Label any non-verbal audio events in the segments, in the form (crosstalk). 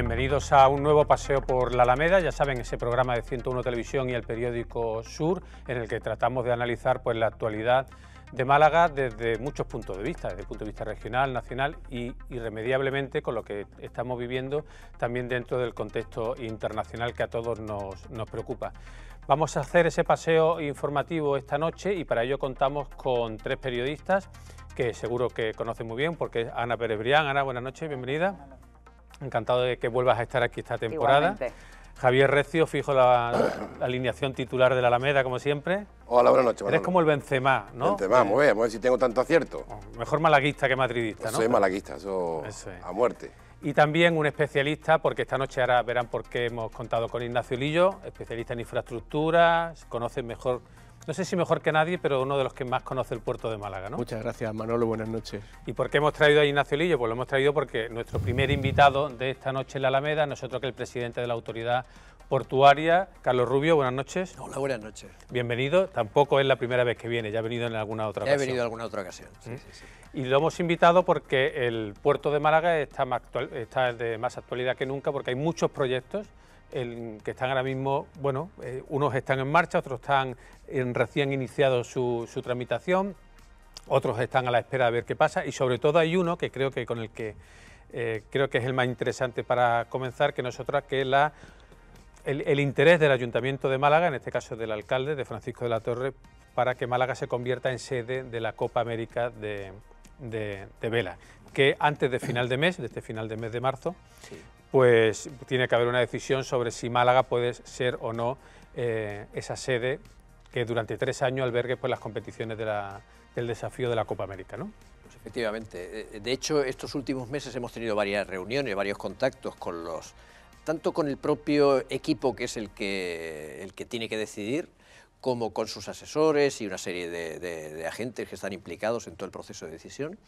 Bienvenidos a un nuevo paseo por la Alameda, ya saben, ese programa de 101 Televisión y el periódico Sur, en el que tratamos de analizar pues, la actualidad de Málaga desde muchos puntos de vista, desde el punto de vista regional, nacional y irremediablemente con lo que estamos viviendo también dentro del contexto internacional que a todos nos, preocupa. Vamos a hacer ese paseo informativo esta noche y para ello contamos con tres periodistas que seguro que conocen muy bien, porque es Ana Pérez Brián. Ana, buenas noches, bienvenida. Encantado de que vuelvas a estar aquí esta temporada. Javier Recio, fijo la, alineación titular de la Alameda, como siempre. Hola, buenas noches. Eres como el Benzema, ¿no? Benzema, muy bien, a ver si tengo tanto acierto. Oh, mejor malaguista que madridista, ¿no? Soy malaguista, eso, a muerte. Y también un especialista, porque esta noche ahora verán por qué hemos contado con Ignacio Lillo, especialista en infraestructura, conoce mejor no sé si mejor que nadie, pero uno de los que más conoce el puerto de Málaga. ¿no? Muchas gracias, Manolo. Buenas noches. ¿Y por qué hemos traído a Ignacio Lillo? Pues lo hemos traído porque nuestro primer invitado de esta noche en la Alameda, nosotros que el presidente de la autoridad portuaria, Carlos Rubio, buenas noches. Hola, buenas noches. Bienvenido. Tampoco es la primera vez que viene, ya ha venido en alguna otra ocasión. He venido en alguna otra ocasión, sí, ¿Mm? sí, sí. Y lo hemos invitado porque el puerto de Málaga está, más actual, está de más actualidad que nunca porque hay muchos proyectos que están ahora mismo, bueno, eh, unos están en marcha, otros están en recién iniciado su, tramitación, otros están a la espera de ver qué pasa y sobre todo hay uno que creo que con el que eh, creo que es el más interesante para comenzar, que nosotros, que es la, el, interés del Ayuntamiento de Málaga, en este caso del alcalde, de Francisco de la Torre, para que Málaga se convierta en sede de la Copa América de, Vela, que antes de final de mes, de este final de mes de marzo, pues tiene que haber una decisión sobre si Málaga puede ser o no eh, esa sede que durante tres años albergue pues, las competiciones del desafío de la Copa América. ¿no? Pues efectivamente. Eh, de hecho, estos últimos meses hemos tenido varias reuniones, varios contactos con los tanto con el propio equipo que es el que, el que tiene que decidir, como con sus asesores y una serie de agentes que están implicados en todo el proceso de decisión.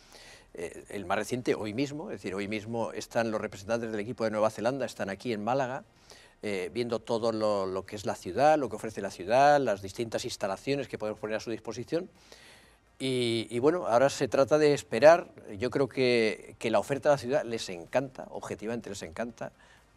Eh, el más reciente hoy mismo, es decir, hoy mismo están los representantes del equipo de Nueva Zelanda, están aquí en Málaga, eh, viendo todo lo, que es la ciudad, lo que ofrece la ciudad, las distintas instalaciones que podemos poner a su disposición. Y, bueno, ahora se trata de esperar, yo creo que, la oferta de la ciudad les encanta, objetivamente les encanta,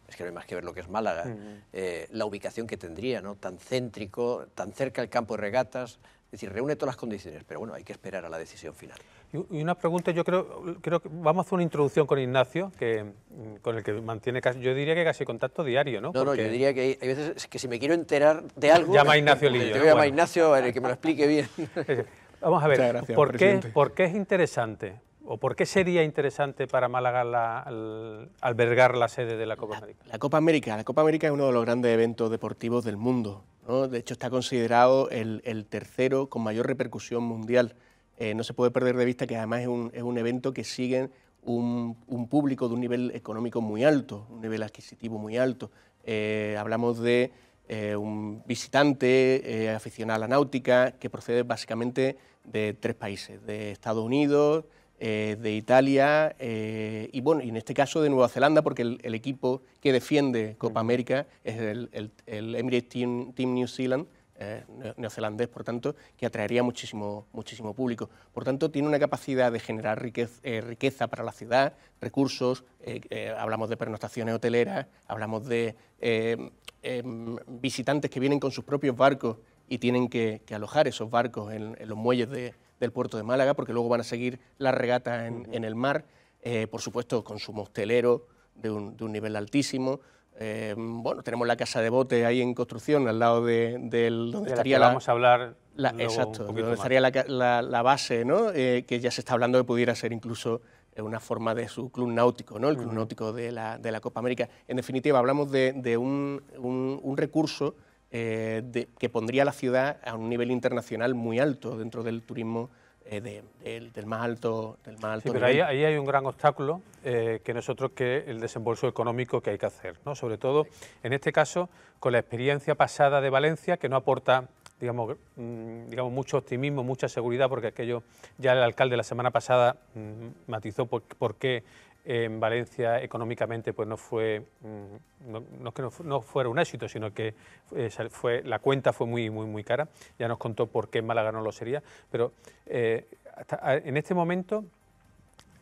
es que no hay más que ver lo que es Málaga, eh, la ubicación que tendría, ¿no? tan céntrico, tan cerca del campo de regatas, es decir, reúne todas las condiciones, pero bueno, hay que esperar a la decisión final. Y una pregunta, yo creo, creo que vamos a hacer una introducción con Ignacio, que, mm, con el que mantiene casi, yo diría que casi contacto diario, ¿no? No, no, yo diría que hay, veces que si me quiero enterar de algo... Llama a Ignacio Lillo. Te llama a Ignacio, a que me lo explique bien. (laughs) Vamos a ver, ¿por, qué, ¿por qué es interesante ¿O por qué sería interesante para Málaga albergar la sede de la Copa América? La Copa América, la Copa América es uno de los grandes eventos deportivos del mundo. De hecho, está considerado el, el, tercero con mayor repercusión mundial. Eh, no se puede perder de vista que además es un, es un evento que sigue un, un, público de un nivel económico muy alto, un nivel adquisitivo muy alto. Eh, hablamos de eh, un visitante aficionado a la náutica que procede básicamente de tres países, de Estados Unidos, de Italia y bueno, y en este caso de Nueva Zelanda, porque el, equipo que defiende Copa América es el, el, el Emirates Team, Team New Zealand, eh, neozelandés, por tanto, que atraería muchísimo, muchísimo público. Por tanto, tiene una capacidad de generar riqueza, eh, riqueza para la ciudad, recursos, eh, hablamos de pernotaciones hoteleras, hablamos de em, visitantes que vienen con sus propios barcos y tienen que, alojar esos barcos en, los muelles del puerto de Málaga, porque luego van a seguir la regata en, en el mar, por supuesto, consumo hostelero de un, de un nivel altísimo, eh, bueno, tenemos la casa de bote ahí en construcción, al lado de, del donde estaría la, vamos a hablar la, exacto, donde estaría la, base, ¿no? Eh, que ya se está hablando de que pudiera ser incluso eh, una forma de su club náutico, ¿no? El club náutico de la, de la, Copa América. En definitiva, hablamos de, de un, un, recurso que pondría a la ciudad a un nivel internacional muy alto dentro del turismo eh, del más alto, del más alto sí, pero ahí, ahí, hay un gran obstáculo eh, que nosotros que el desembolso económico que hay que hacer, ¿no? sobre todo en este caso con la experiencia pasada de Valencia que no aporta digamos, mm, digamos mucho optimismo, mucha seguridad, porque aquello ya el alcalde la semana pasada mm, matizó por, por qué en Valencia económicamente pues no fue mm, no, que no, fuera un éxito sino que eh, fue la cuenta fue muy muy muy cara. Ya nos contó por qué en Málaga no lo sería pero eh, en este momento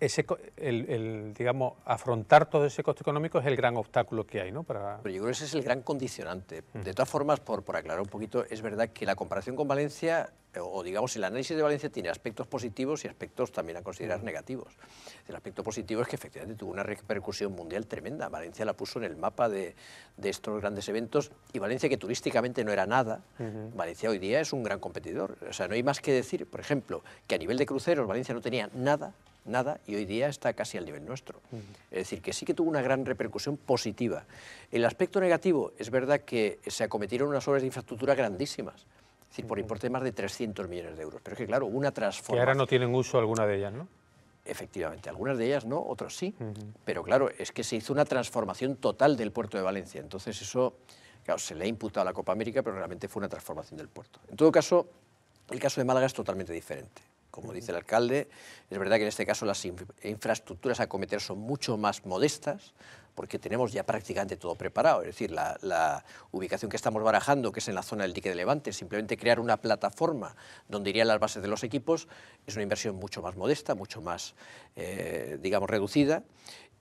ese, el, digamos, afrontar todo ese coste económico es el gran obstáculo que hay, ¿no? Para... Pero yo creo que ese es el gran condicionante. De todas formas, por, por aclarar un poquito, es verdad que la comparación con Valencia, o digamos, el análisis de Valencia tiene aspectos positivos y aspectos también a considerar negativos. El aspecto positivo es que efectivamente tuvo una repercusión mundial tremenda. Valencia la puso en el mapa de, de estos grandes eventos y Valencia, que turísticamente no era nada, Valencia hoy día es un gran competidor. O sea, no hay más que decir, por ejemplo, que a nivel de cruceros Valencia no tenía nada nada y hoy día está casi al nivel nuestro. Es decir, que sí que tuvo una gran repercusión positiva. El aspecto negativo es verdad que se acometieron unas obras de infraestructura grandísimas, es decir, por importe de más de 300 millones de euros. Pero es que, claro, una transformación... Que ahora no tienen uso alguna de ellas, ¿no? Efectivamente, algunas de ellas no, otras sí. Pero claro, es que se hizo una transformación total del puerto de Valencia. Entonces eso, claro, se le ha imputado a la Copa América, pero realmente fue una transformación del puerto. En todo caso, el caso de Málaga es totalmente diferente como dice el alcalde. Es verdad que en este caso las infraestructuras a cometer son mucho más modestas, porque tenemos ya prácticamente todo preparado. Es decir, la, ubicación que estamos barajando, que es en la zona del dique de Levante, simplemente crear una plataforma donde irían las bases de los equipos, es una inversión mucho más modesta, mucho más, eh, digamos, reducida.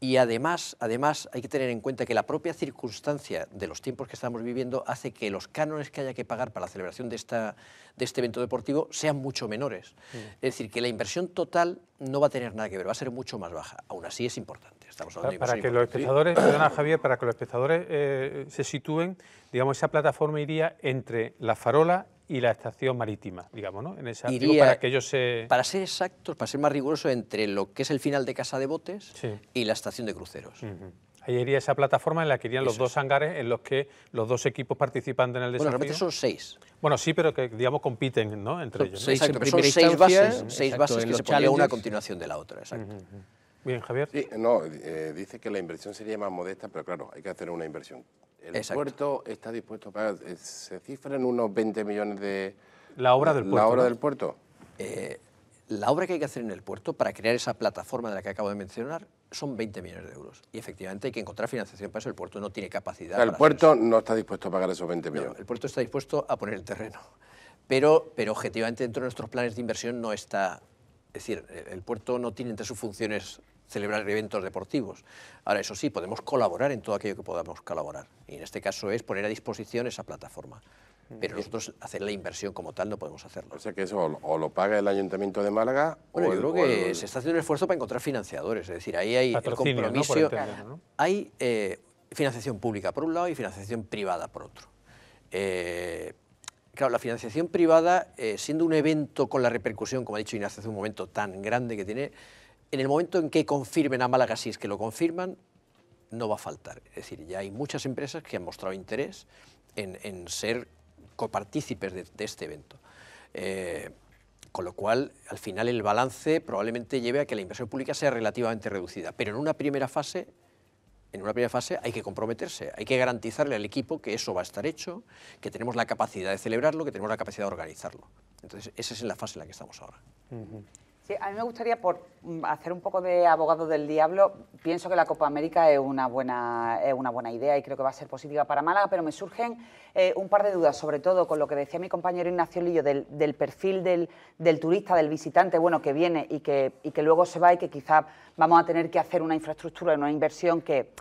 Y además, además hay que tener en cuenta que la propia circunstancia de los tiempos que estamos viviendo hace que los cánones que haya que pagar para la celebración de, esta, de este evento deportivo sean mucho menores. Mm. Es decir, que la inversión total no va a tener nada que ver, va a ser mucho más baja. Aún así es importante. Estamos hablando para, que los espectadores, perdona Javier, para que los espectadores eh, se sitúen, digamos, esa plataforma iría entre la farola y la estación marítima, digamos, ¿no? En esa, para que ellos se... Para ser exactos, para ser más riguroso, entre lo que es el final de Casa de Botes y la estación de cruceros. Ahí iría esa plataforma en la que irían los dos hangares en los que los dos equipos participantes en el desafío... Bueno, realmente son seis. Bueno, sí, pero que, digamos, compiten ¿no? entre ellos. Seis, son seis bases, seis bases que se pondrían una a continuación de la otra, exacto. Bien, Javier. Sí, no, eh, dice que la inversión sería más modesta, pero claro, hay que hacer una inversión. El puerto está dispuesto a pagar, eh, se cifran unos 20 millones de... La obra del puerto. La obra del puerto. Eh, la obra que hay que hacer en el puerto para crear esa plataforma de la que acabo de mencionar son 20 millones de euros. Y efectivamente hay que encontrar financiación para eso. El puerto no tiene capacidad. el puerto no está dispuesto a pagar esos 20 millones. el puerto está dispuesto a poner el terreno. Pero, pero objetivamente dentro de nuestros planes de inversión no está... Es decir, el puerto no tiene entre sus funciones celebrar eventos deportivos. Ahora, eso sí, podemos colaborar en todo aquello que podamos colaborar. Y en este caso es poner a disposición esa plataforma. Pero nosotros hacer la inversión como tal no podemos hacerlo. O sea que eso o lo paga el Ayuntamiento de Málaga bueno, o yo creo que se está haciendo un esfuerzo para encontrar financiadores. Es decir, ahí hay el compromiso. Hay eh, financiación pública por un lado y financiación privada por otro. Eh, claro, la financiación privada, eh, siendo un evento con la repercusión, como ha dicho Ignacio hace un momento, tan grande que tiene, en el momento en que confirmen a Málaga, si es que lo confirman, no va a faltar. Es decir, ya hay muchas empresas que han mostrado interés en, ser copartícipes de, este evento. Eh, con lo cual, al final, el balance probablemente lleve a que la inversión pública sea relativamente reducida. Pero en una primera fase, en una primera fase hay que comprometerse, hay que garantizarle al equipo que eso va a estar hecho, que tenemos la capacidad de celebrarlo, que tenemos la capacidad de organizarlo. Entonces, esa es la fase en la que estamos ahora. Sí, a mí me gustaría, por mm, hacer un poco de abogado del diablo, pienso que la Copa América es una buena, es una buena idea y creo que va a ser positiva para Málaga, pero me surgen eh, un par de dudas, sobre todo con lo que decía mi compañero Ignacio Lillo del, perfil del, turista, del visitante, bueno, que viene y que, y que luego se va y que quizás vamos a tener que hacer una infraestructura, una inversión que,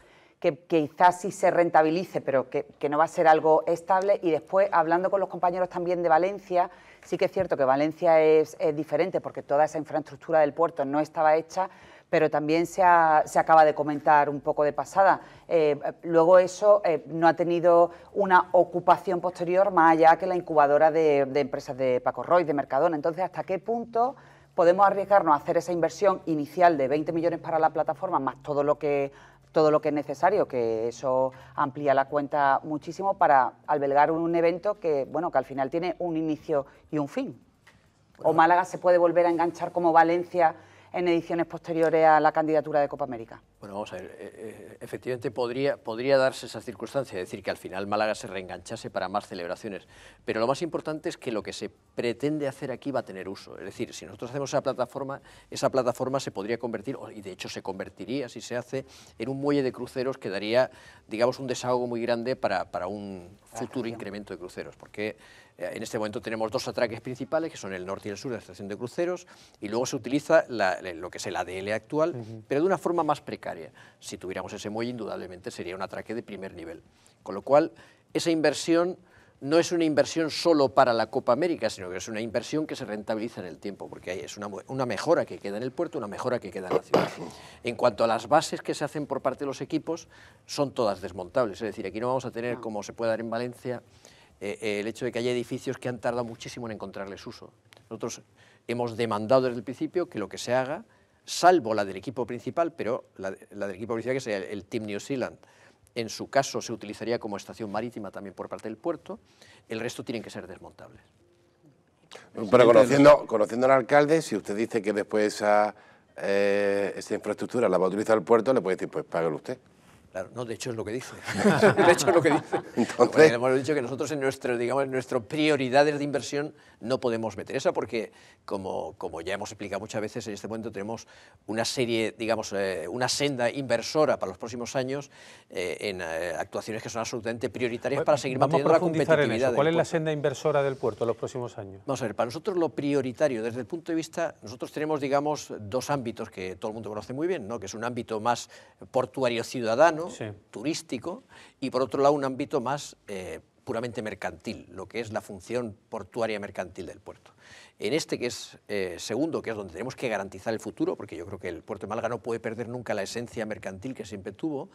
que, quizás sí se rentabilice, pero que, no va a ser algo estable. Y después, hablando con los compañeros también de Valencia, Sí que es cierto que Valencia es, diferente porque toda esa infraestructura del puerto no estaba hecha, pero también se, acaba de comentar un poco de pasada. Eh, luego eso eh, no ha tenido una ocupación posterior más allá que la incubadora de, empresas de Paco Roy, de Mercadona. Entonces, ¿hasta qué punto podemos arriesgarnos a hacer esa inversión inicial de 20 millones para la plataforma, más todo lo que todo lo que es necesario, que eso amplía la cuenta muchísimo para albergar un evento que, bueno, que al final tiene un inicio y un fin. o Málaga se puede volver a enganchar como Valencia en ediciones posteriores a la candidatura de Copa América? Bueno, vamos a ver, eh, eh, efectivamente podría, podría darse esa circunstancia, es decir, que al final Málaga se reenganchase para más celebraciones, pero lo más importante es que lo que se pretende hacer aquí va a tener uso, es decir, si nosotros hacemos esa plataforma, esa plataforma se podría convertir, y de hecho se convertiría si se hace, en un muelle de cruceros que daría, digamos, un desahogo muy grande para, para un futuro incremento de cruceros, porque en este momento tenemos dos atraques principales, que son el norte y el sur de la estación de cruceros, y luego se utiliza lo que es el ADL actual, pero de una forma más precaria. Si tuviéramos ese muelle, indudablemente sería un atraque de primer nivel. Con lo cual, esa inversión no es una inversión solo para la Copa América, sino que es una inversión que se rentabiliza en el tiempo, porque es una, una, mejora que queda en el puerto, una mejora que queda en la ciudad. En cuanto a las bases que se hacen por parte de los equipos, son todas desmontables, es decir, aquí no vamos a tener, como se puede dar en Valencia, eh, eh, el hecho de que haya edificios que han tardado muchísimo en encontrarles uso. Nosotros hemos demandado desde el principio que lo que se haga, salvo la del equipo principal, pero la, del equipo principal que sería el Team New Zealand, en su caso se utilizaría como estación marítima también por parte del puerto, el resto tienen que ser desmontables. Pero conociendo, al alcalde, si usted dice que después eh, esa infraestructura la va a utilizar el puerto, le puede decir, pues págalo usted. Claro, no, de hecho es lo que dice. (laughs) de hecho es lo que dice. Entonces... hemos dicho que nosotros en nuestro, digamos, en nuestras prioridades de inversión no podemos meter esa porque, como, como ya hemos explicado muchas veces, en este momento tenemos una serie, digamos, eh, una senda inversora para los próximos años eh, en eh, actuaciones que son absolutamente prioritarias para seguir manteniendo la competitividad. ¿Cuál es la senda inversora del puerto en los próximos años? Vamos a ver, para nosotros lo prioritario, desde el punto de vista, nosotros tenemos, digamos, dos ámbitos que todo el mundo conoce muy bien, ¿no? que es un ámbito más portuario ciudadano, turístico, y por otro lado un ámbito más eh, puramente mercantil, lo que es la función portuaria mercantil del puerto. En este que es eh, segundo, que es donde tenemos que garantizar el futuro, porque yo creo que el puerto de Málaga no puede perder nunca la esencia mercantil que siempre tuvo,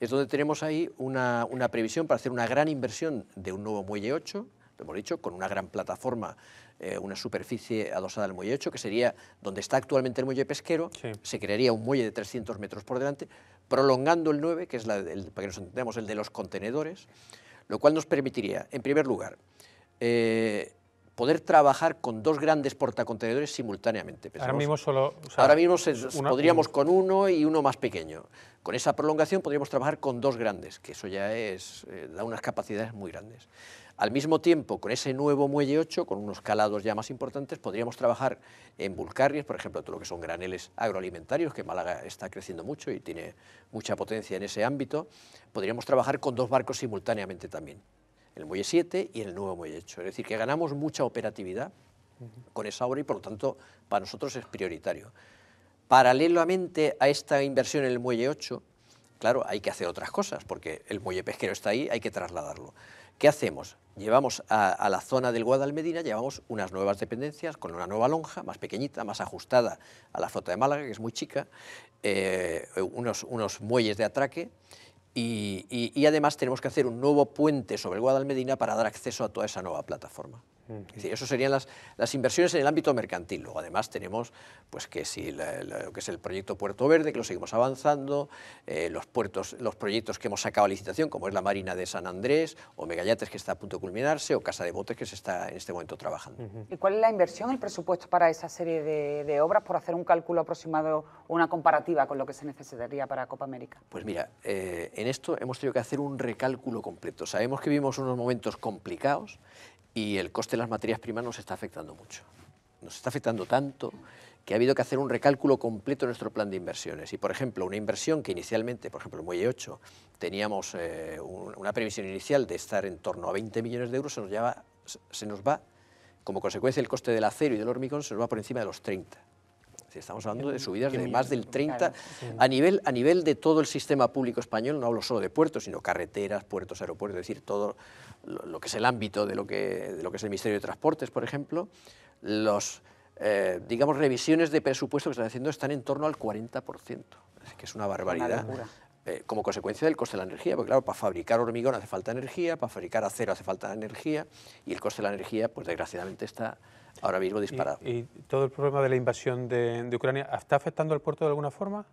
es donde tenemos ahí una, una previsión para hacer una gran inversión de un nuevo muelle 8, lo hemos dicho, con una gran plataforma eh, una superficie adosada al muelle 8, que sería donde está actualmente el muelle pesquero, se crearía un muelle de 300 metros por delante, prolongando el 9, que es la para que nos entendamos el de los contenedores, lo cual nos permitiría, en primer lugar, eh, poder trabajar con dos grandes portacontenedores simultáneamente. ahora mismo solo... ahora mismo podríamos con uno y uno más pequeño. Con esa prolongación podríamos trabajar con dos grandes, que eso ya es, eh, da unas capacidades muy grandes. Al mismo tiempo, con ese nuevo muelle 8, con unos calados ya más importantes, podríamos trabajar en Bulcarries, por ejemplo, todo lo que son graneles agroalimentarios, que Málaga está creciendo mucho y tiene mucha potencia en ese ámbito. Podríamos trabajar con dos barcos simultáneamente también, el muelle 7 y el nuevo muelle 8. Es decir, que ganamos mucha operatividad con esa obra y, por lo tanto, para nosotros es prioritario. Paralelamente a esta inversión en el muelle 8, claro, hay que hacer otras cosas, porque el muelle pesquero está ahí, hay que trasladarlo. ¿Qué hacemos? Llevamos a, la zona del Guadalmedina, llevamos unas nuevas dependencias con una nueva lonja, más pequeñita, más ajustada a la flota de Málaga, que es muy chica, eh, unos, unos muelles de atraque y, además tenemos que hacer un nuevo puente sobre el Guadalmedina para dar acceso a toda esa nueva plataforma. Es eso serían las, las, inversiones en el ámbito mercantil. Luego, además, tenemos pues, que si lo que es el proyecto Puerto Verde, que lo seguimos avanzando, eh, los, puertos, los proyectos que hemos sacado a licitación, como es la Marina de San Andrés, o Megayates, que está a punto de culminarse, o Casa de Botes, que se está en este momento trabajando. ¿Y cuál es la inversión, el presupuesto para esa serie de, obras, por hacer un cálculo aproximado o una comparativa con lo que se necesitaría para Copa América? Pues mira, eh, en esto hemos tenido que hacer un recálculo completo. Sabemos que vivimos unos momentos complicados y el coste de las materias primas nos está afectando mucho. Nos está afectando tanto que ha habido que hacer un recálculo completo de nuestro plan de inversiones. Y, por ejemplo, una inversión que inicialmente, por ejemplo, el Muelle 8, teníamos eh, una previsión inicial de estar en torno a 20 millones de euros, se nos, se nos va, como consecuencia del coste del acero y del hormigón, se nos va por encima de los 30. Estamos hablando de subidas de más del 30 a nivel, a nivel de todo el sistema público español, no hablo solo de puertos, sino carreteras, puertos, aeropuertos, es decir, todo lo, que es el ámbito de lo que, de lo que es el Ministerio de Transportes, por ejemplo, los, eh, digamos, revisiones de presupuesto que están haciendo están en torno al 40%, que es una barbaridad. Eh, como consecuencia del coste de la energía, porque claro, para fabricar hormigón hace falta energía, para fabricar acero hace falta energía, y el coste de la energía, pues desgraciadamente está ahora mismo disparado. ¿Y, todo el problema de la invasión de, Ucrania está afectando al puerto de alguna forma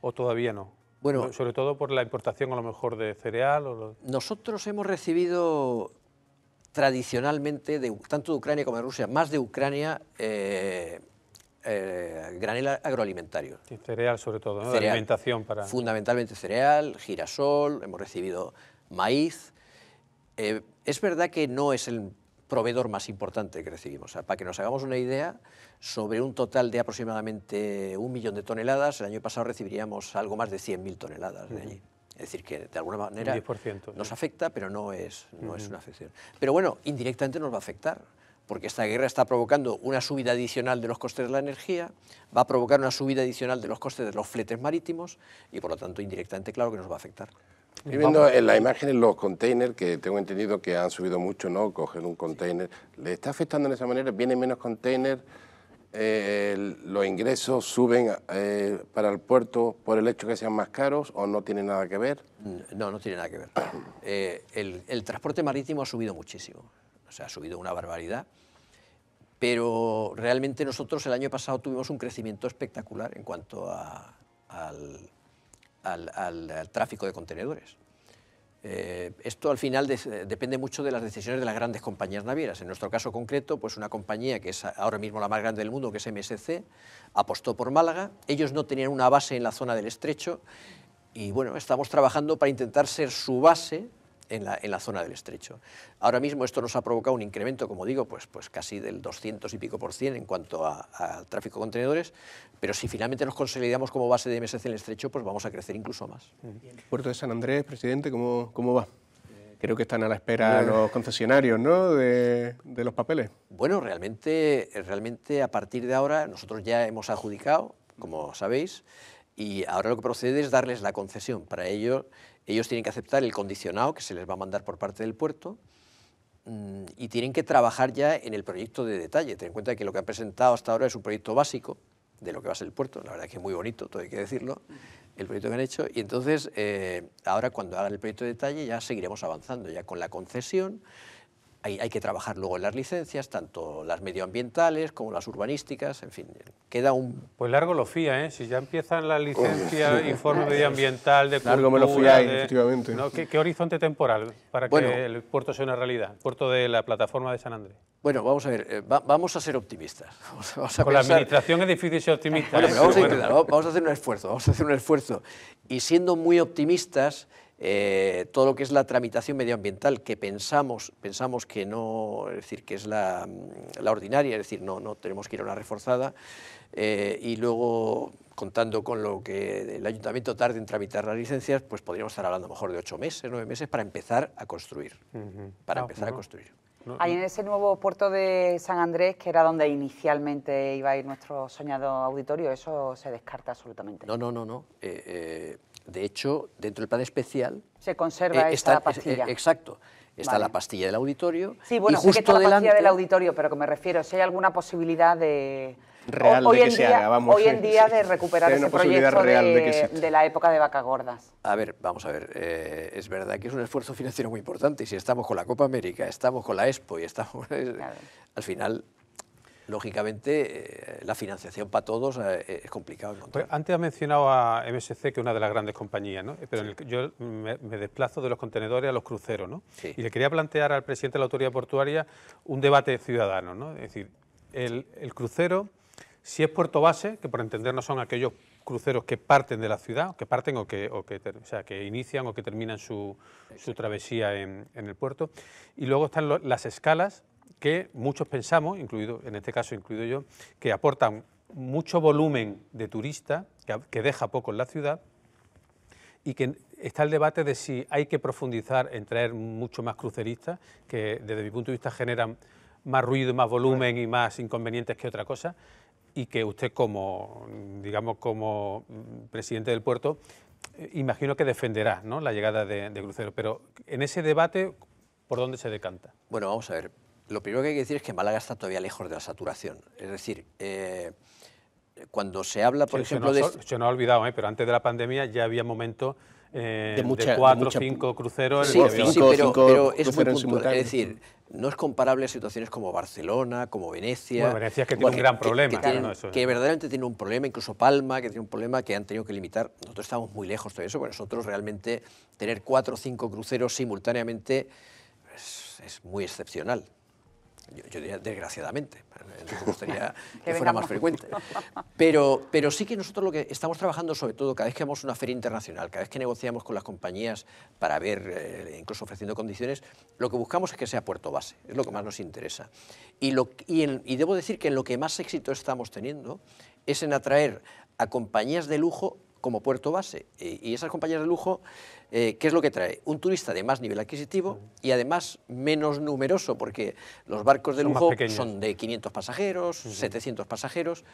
o todavía no? Bueno, sobre todo por la importación a lo mejor de cereal. O Nosotros hemos recibido tradicionalmente, de, tanto de Ucrania como de Rusia, más de Ucrania, eh, eh, granel agroalimentario. cereal sobre todo, ¿no? alimentación para... Fundamentalmente cereal, girasol, hemos recibido maíz. Eh, es verdad que no es el proveedor más importante que recibimos. para que nos hagamos una idea, sobre un total de aproximadamente un millón de toneladas, el año pasado recibiríamos algo más de 100.000 toneladas de allí. Es decir, que de alguna manera nos afecta, pero no es, no es una afección. Pero bueno, indirectamente nos va a afectar, porque esta guerra está provocando una subida adicional de los costes de la energía, va a provocar una subida adicional de los costes de los fletes marítimos y por lo tanto indirectamente claro que nos va a afectar. Estoy viendo en la imagen los containers, que tengo entendido que han subido mucho, ¿no? Coger un container. ¿Le está afectando en esa manera? ¿Vienen menos containers? Eh, ¿Los ingresos suben eh, para el puerto por el hecho que sean más caros o no tiene nada que ver? No, no tiene nada que ver. (coughs) Eh, el, el, transporte marítimo ha subido muchísimo, o sea, ha subido una barbaridad, pero realmente nosotros el año pasado tuvimos un crecimiento espectacular en cuanto a, al, al, tráfico de contenedores. Eh, esto al final depende mucho de las decisiones de las grandes compañías navieras. En nuestro caso concreto, pues una compañía que es ahora mismo la más grande del mundo, que es MSC, apostó por Málaga. Ellos no tenían una base en la zona del estrecho y bueno, estamos trabajando para intentar ser su base en la, zona del estrecho. Ahora mismo esto nos ha provocado un incremento, como digo, pues, pues casi del 200 y pico por cien en cuanto al tráfico de contenedores, pero si finalmente nos consolidamos como base de MSC en el estrecho, pues vamos a crecer incluso más. El puerto de San Andrés, presidente, ¿cómo, cómo va? Creo que están a la espera los concesionarios ¿no? de, de, los papeles. Bueno, realmente, realmente a partir de ahora nosotros ya hemos adjudicado, como sabéis, y ahora lo que procede es darles la concesión. Para ello ellos tienen que aceptar el condicionado que se les va a mandar por parte del puerto mm, y tienen que trabajar ya en el proyecto de detalle. Ten en cuenta que lo que han presentado hasta ahora es un proyecto básico de lo que va a ser el puerto. La verdad que es muy bonito, todo hay que decirlo, el proyecto que han hecho. Y entonces, eh, ahora cuando hagan el proyecto de detalle ya seguiremos avanzando, ya con la concesión, hay, que trabajar luego en las licencias, tanto las medioambientales como las urbanísticas, en fin, queda un... Pues largo lo fía, ¿eh? Si ya empiezan las licencias, informe medioambiental, de Largo me lo fía, efectivamente. ¿Qué, horizonte temporal para que el puerto sea una realidad? El puerto de la plataforma de San Andrés. Bueno, vamos a ver, eh, vamos a ser optimistas. (laughs) Con la administración es difícil ser optimista. ¿eh? vamos, a vamos a hacer un esfuerzo, vamos a hacer un esfuerzo. Y siendo muy optimistas, eh, todo lo que es la tramitación medioambiental, que pensamos, pensamos que no, es decir, que es la, ordinaria, es decir, no, no tenemos que ir a una reforzada, eh, y luego contando con lo que el ayuntamiento tarde en tramitar las licencias, pues podríamos estar hablando a lo mejor de ocho meses, nueve meses para empezar a construir, para empezar a construir. Hay en ese nuevo puerto de San Andrés, que era donde inicialmente iba a ir nuestro soñado auditorio, eso se descarta absolutamente. No, no, no, no. Eh, de hecho, dentro del plan especial... Se conserva eh, esta pastilla. Eh, exacto. Está la pastilla del auditorio. Sí, bueno, y justo la pastilla del auditorio, pero que me refiero, si hay alguna posibilidad de... Real hoy de que se haga, vamos. Hoy en día de recuperar ese proyecto de, la época de Vaca Gordas. A ver, vamos a ver, eh, es verdad que es un esfuerzo financiero muy importante y si estamos con la Copa América, estamos con la Expo y estamos... (laughs) Al final lógicamente eh, la financiación para todos eh, es complicado. Pues antes ha mencionado a MSC, que es una de las grandes compañías, ¿no? pero yo me, desplazo de los contenedores a los cruceros, ¿no? y le quería plantear al presidente de la autoridad portuaria un debate ciudadano, ¿no? es decir, el, crucero, si es puerto base, que por entender no son aquellos cruceros que parten de la ciudad, que parten o que, o que, sea, que inician o que terminan su, su travesía en, en, el puerto, y luego están las escalas, que muchos pensamos, incluido, en este caso incluido yo, que aportan mucho volumen de turista, que, deja poco en la ciudad, y que está el debate de si hay que profundizar en traer mucho más cruceristas, que desde mi punto de vista generan más ruido, más volumen y más inconvenientes que otra cosa, y que usted como, digamos, como presidente del puerto, eh, imagino que defenderá ¿no? la llegada de, de cruceros. Pero en ese debate, ¿por dónde se decanta? Bueno, vamos a ver lo primero que hay que decir es que Málaga está todavía lejos de la saturación. Es decir, eh, cuando se habla, por ejemplo, de... Se no ha olvidado, ¿eh? pero antes de la pandemia ya había momentos eh, de, cuatro o cinco cruceros. Sí, sí, pero, es muy puntual. Es decir, no es comparable a situaciones como Barcelona, como Venecia. Bueno, Venecia es que tiene un gran problema. Que, verdaderamente tiene un problema, incluso Palma, que tiene un problema que han tenido que limitar. Nosotros estamos muy lejos de eso, porque nosotros realmente tener cuatro o cinco cruceros simultáneamente es muy excepcional. Yo, diría desgraciadamente, me gustaría (laughs) que, fuera más frecuente. Pero, pero sí que nosotros lo que estamos trabajando, sobre todo cada vez que vamos a una feria internacional, cada vez que negociamos con las compañías para ver, eh, incluso ofreciendo condiciones, lo que buscamos es que sea puerto base, es lo que más nos interesa. Y, lo, y, y debo decir que en lo que más éxito estamos teniendo es en atraer a compañías de lujo como puerto base. Y, esas compañías de lujo, eh, ¿qué es lo que trae? Un turista de más nivel adquisitivo y además menos numeroso, porque los barcos de lujo son de 500 pasajeros, 700 pasajeros.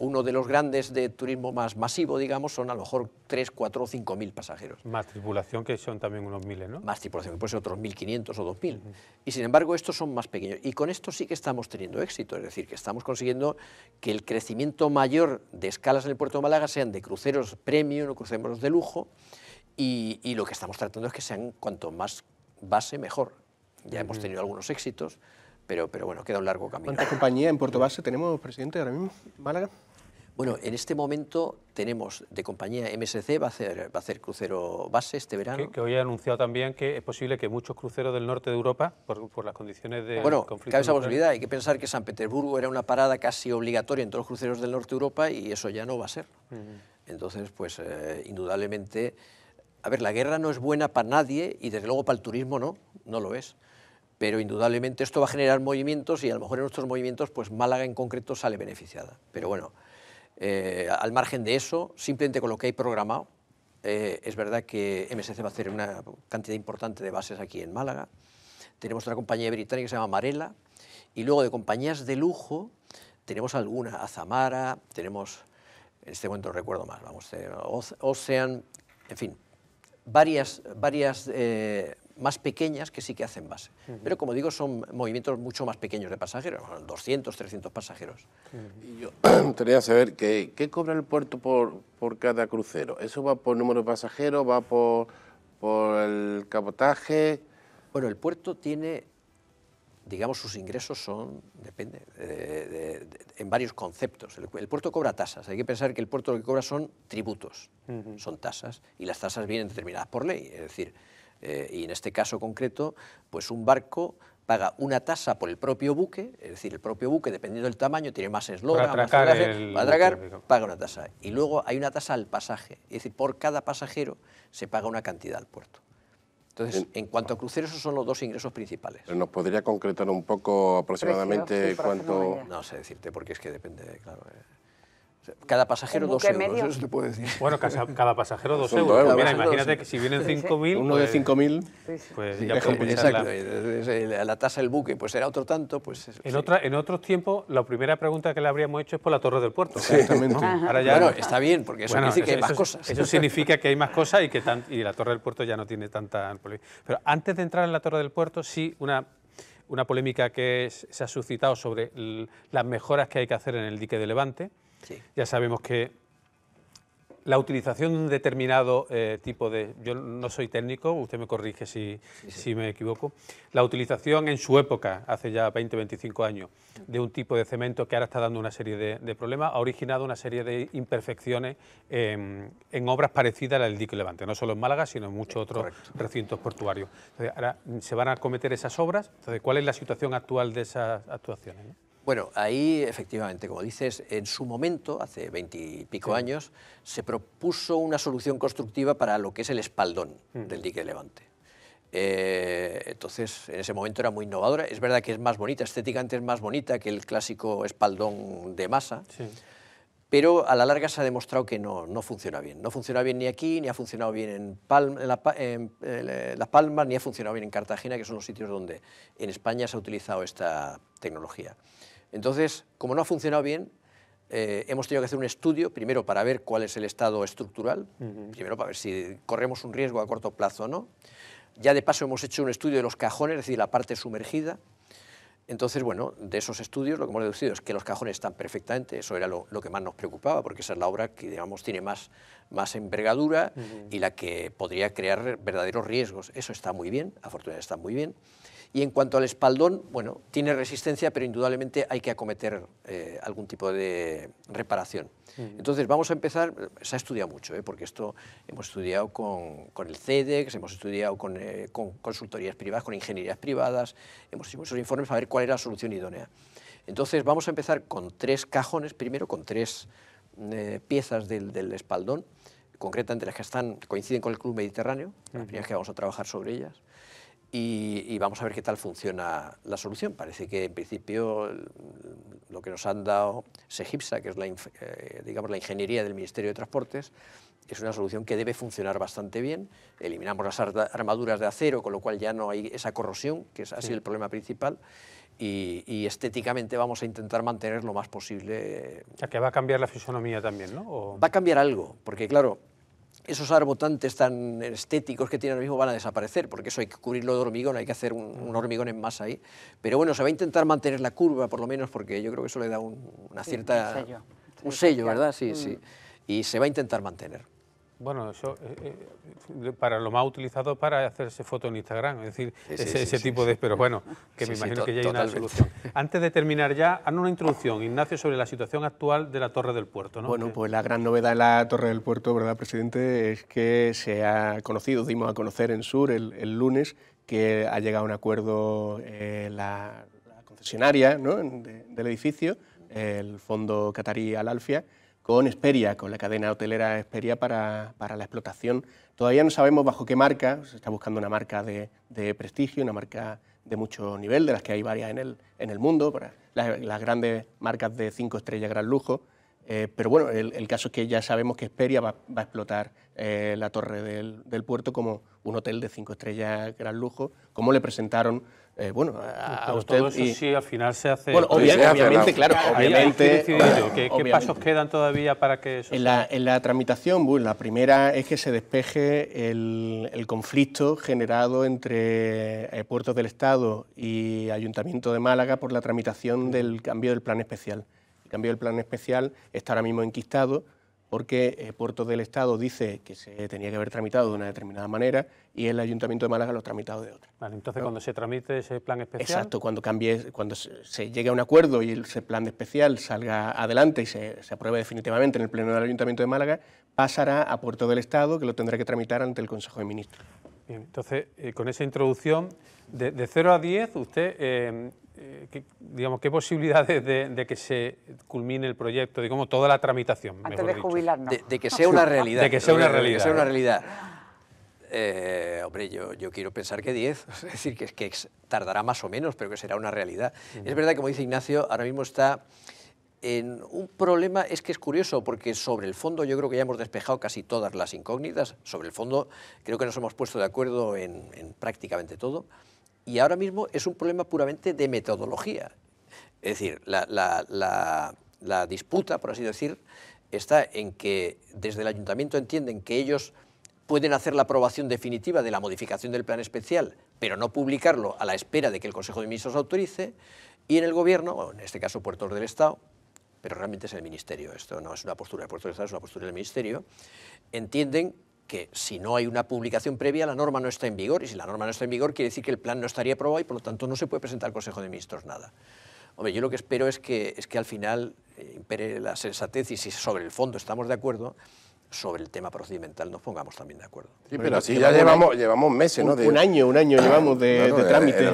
Uno de los grandes de turismo más masivo, digamos, son a lo mejor 3, 4 o 5 mil pasajeros. Más tripulación, que son también unos miles, ¿no? Más tripulación, que puede ser otros 1.500 o 2.000. Y sin embargo, estos son más pequeños. Y con esto sí que estamos teniendo éxito, es decir, que estamos consiguiendo que el crecimiento mayor de escalas en el puerto de Málaga sean de cruceros premium o cruceros de lujo, y, y lo que estamos tratando es que sean cuanto más base, mejor. Ya hemos tenido algunos éxitos, pero, pero bueno, queda un largo camino. ¿Cuántas compañías en Puerto Base tenemos, presidente, ahora mismo, Málaga? Bueno, en este momento tenemos de compañía MSC, va a hacer, va a hacer crucero base este verano. Que, hoy ha anunciado también que es posible que muchos cruceros del norte de Europa, por, las condiciones de bueno, conflicto... cabe esa posibilidad. Hay que pensar que San Petersburgo era una parada casi obligatoria en todos los cruceros del norte de Europa y eso ya no va a ser. Entonces, pues eh, indudablemente... A ver, la guerra no es buena para nadie y desde luego para el turismo no, no lo es pero indudablemente esto va a generar movimientos y a lo mejor en nuestros movimientos pues Málaga en concreto sale beneficiada. Pero bueno, eh, al margen de eso, simplemente con lo que hay programado, eh, es verdad que MSC va a hacer una cantidad importante de bases aquí en Málaga. Tenemos otra compañía británica que se llama Marella. Y luego de compañías de lujo tenemos alguna, Azamara, tenemos, en este momento no recuerdo más, vamos, eh, Ocean, en fin, varias, varias más pequeñas que sí que hacen base. Pero como digo, son movimientos mucho más pequeños de pasajeros, 200, 300 pasajeros. y yo (clears throat) tenía que saber ¿qué, qué cobra el puerto por, por cada crucero. ¿Eso va por número de pasajeros, va por, por el cabotaje? Bueno, el puerto tiene, digamos, sus ingresos son, depende, en varios conceptos. El, puerto cobra tasas. Hay que pensar que el puerto lo que cobra son tributos, son tasas, y las tasas vienen determinadas por ley. Es decir, eh, y en este caso concreto, pues un barco paga una tasa por el propio buque, es decir, el propio buque, dependiendo del tamaño, tiene más eslora, más para atracar, paga una tasa. Y luego hay una tasa al pasaje, es decir, por cada pasajero se paga una cantidad al puerto. Entonces, en, cuanto a cruceros, esos son los dos ingresos principales. ¿Nos podría concretar un poco aproximadamente cuánto...? No sé decirte, porque es que depende, claro... Eh. Cada pasajero dos euros, eso puede decir. Bueno, cada, pasajero dos euros. Mira, imagínate que si vienen 5.000... Uno de 5.000... Pues, pues ya Exacto, la... la tasa del buque pues era otro tanto, pues... En, otra, en otros tiempos, la primera pregunta que le habríamos hecho es por la torre del puerto. Exactamente. Ahora ya, bueno, está bien, porque eso significa que hay más cosas. Eso significa que hay más cosas y que y la torre del puerto ya no tiene tanta... Pero antes de entrar en la torre del puerto, sí, una una polémica que se ha suscitado sobre las mejoras que hay que hacer en el dique de Levante. Ya sabemos que la utilización de un determinado eh, tipo de... Yo no soy técnico, usted me corrige si, si, me equivoco. La utilización en su época, hace ya 20, 25 años, de un tipo de cemento que ahora está dando una serie de, problemas, ha originado una serie de imperfecciones en obras parecidas al dique Levante, no solo en Málaga, sino en muchos otros recintos portuarios. ahora se van a cometer esas obras. Entonces, ¿cuál es la situación actual de esas actuaciones? Bueno, ahí efectivamente, como dices, en su momento, hace veintipico años, se propuso una solución constructiva para lo que es el espaldón mm. del dique Levante. Eh, entonces, en ese momento era muy innovadora. Es verdad que es más bonita, estéticamente es más bonita que el clásico espaldón de masa, pero a la larga se ha demostrado que no, no, funciona bien. No funciona bien ni aquí, ni ha funcionado bien en, en, eh, Las Palmas, ni ha funcionado bien en Cartagena, que son los sitios donde en España se ha utilizado esta tecnología. Entonces, como no ha funcionado bien, eh, hemos tenido que hacer un estudio, primero para ver cuál es el estado estructural, primero para ver si corremos un riesgo a corto plazo o no. Ya de paso hemos hecho un estudio de los cajones, es decir, la parte sumergida. Entonces, bueno, de esos estudios lo que hemos deducido es que los cajones están perfectamente, eso era lo, que más nos preocupaba, porque esa es la obra que, digamos, tiene más, más envergadura y la que podría crear verdaderos riesgos. Eso está muy bien, afortunadamente está muy bien. Y en cuanto al espaldón, bueno, tiene resistencia, pero indudablemente hay que acometer eh, algún tipo de reparación. Entonces, vamos a empezar, se ha estudiado mucho, ¿eh? porque esto hemos estudiado con, con el CEDEX, hemos estudiado con, eh, con, consultorías privadas, con ingenierías privadas, hemos hecho muchos informes para ver cuál era la solución idónea. Entonces, vamos a empezar con tres cajones, primero con tres piezas del, del, espaldón, concretamente las que están, coinciden con el Club Mediterráneo, las primeras que vamos a trabajar sobre ellas y, vamos a ver qué tal funciona la solución. Parece que en principio lo que nos han dado SEGIPSA, que es la, eh, digamos, la ingeniería del Ministerio de Transportes, es una solución que debe funcionar bastante bien. Eliminamos las armaduras de acero, con lo cual ya no hay esa corrosión, que es, ha sido el problema principal. Y, estéticamente vamos a intentar mantener lo más posible. O sea, que va a cambiar la fisonomía también, ¿no? Va a cambiar algo, porque claro, esos arbotantes tan estéticos que tiene ahora mismo van a desaparecer, porque eso hay que cubrirlo de hormigón, hay que hacer un, hormigón en masa ahí. Pero bueno, se va a intentar mantener la curva, por lo menos, porque yo creo que eso le da una cierta... un sello. Un sello, ¿verdad? Sí, sí. Mm. Y se va a intentar mantener. Bueno, eso eh, eh, para lo más utilizado para hacerse foto en Instagram, es decir, ese, tipo de... Pero bueno, que me imagino que ya hay una solución. Antes de terminar ya, haznos una introducción, Ignacio, sobre la situación actual de la Torre del Puerto. ¿no? Bueno, pues la gran novedad de la Torre del Puerto, ¿verdad, presidente? Es que se ha conocido, dimos a conocer en Sur el, lunes, que ha llegado a un acuerdo eh, la, concesionaria del edificio, el Fondo Catarí Al-Alfia, con Esperia, con la cadena hotelera Esperia para, para, la explotación. Todavía no sabemos bajo qué marca, se está buscando una marca de, de prestigio, una marca de mucho nivel, de las que hay varias en el, en el mundo, para las, grandes marcas de cinco estrellas gran lujo. Eh, pero bueno, el, caso es que ya sabemos que Esperia va, va a explotar eh, la torre del, del, puerto como un hotel de cinco estrellas gran lujo, como le presentaron eh, bueno, a, usted. Todo eso sí, al final se hace. Bueno, obviamente, claro, obviamente. ¿Qué, pasos quedan todavía para que eso en la, en la tramitación, bueno, la primera es que se despeje el, el conflicto generado entre eh, Puertos del Estado y Ayuntamiento de Málaga por la tramitación del cambio del plan especial. El cambio del plan especial está ahora mismo enquistado porque eh, Puerto del Estado dice que se tenía que haber tramitado de una determinada manera y el Ayuntamiento de Málaga lo ha tramitado de otra. Vale, entonces, cuando se tramite ese plan especial... Exacto, cuando, cambie, cuando se, llegue a un acuerdo y ese plan especial salga adelante y se, se, apruebe definitivamente en el Pleno del Ayuntamiento de Málaga, pasará a Puerto del Estado, que lo tendrá que tramitar ante el Consejo de Ministros. Bien, entonces, eh, con esa introducción, de, de 0 a 10, usted... Eh, eh, ¿qué, digamos, ¿qué posibilidades de, que se culmine el proyecto, digamos, toda la tramitación? Antes de jubilarnos. (laughs) De, que sea una realidad. De que sea una realidad. Que sea una realidad. Eh, hombre, yo, yo, quiero pensar que 10, (laughs) es decir, que, que, tardará más o menos, pero que será una realidad. Es verdad, como dice Ignacio, ahora mismo está en un problema, es que es curioso, porque sobre el fondo yo creo que ya hemos despejado casi todas las incógnitas, sobre el fondo creo que nos hemos puesto de acuerdo en, en prácticamente todo y ahora mismo es un problema puramente de metodología. Es decir, la, disputa, por así decir, está en que desde el ayuntamiento entienden que ellos pueden hacer la aprobación definitiva de la modificación del plan especial, pero no publicarlo a la espera de que el Consejo de Ministros autorice, y en el Gobierno, o en este caso Puertos del Estado, pero realmente es el Ministerio, esto no es una postura de Puertos del Estado, es una postura del Ministerio, entienden que si no hay una publicación previa, la norma no está en vigor, y si la norma no está en vigor, quiere decir que el plan no estaría aprobado y por lo tanto no se puede presentar al Consejo de Ministros nada. Hombre, yo lo que espero es que, es que al final eh, impere la sensatez y si sobre el fondo estamos de acuerdo, sobre el tema procedimental nos pongamos también de acuerdo. Sí, pero así ya llevamos, llevamos meses, ¿no? Un, año, un año llevamos de, trámite.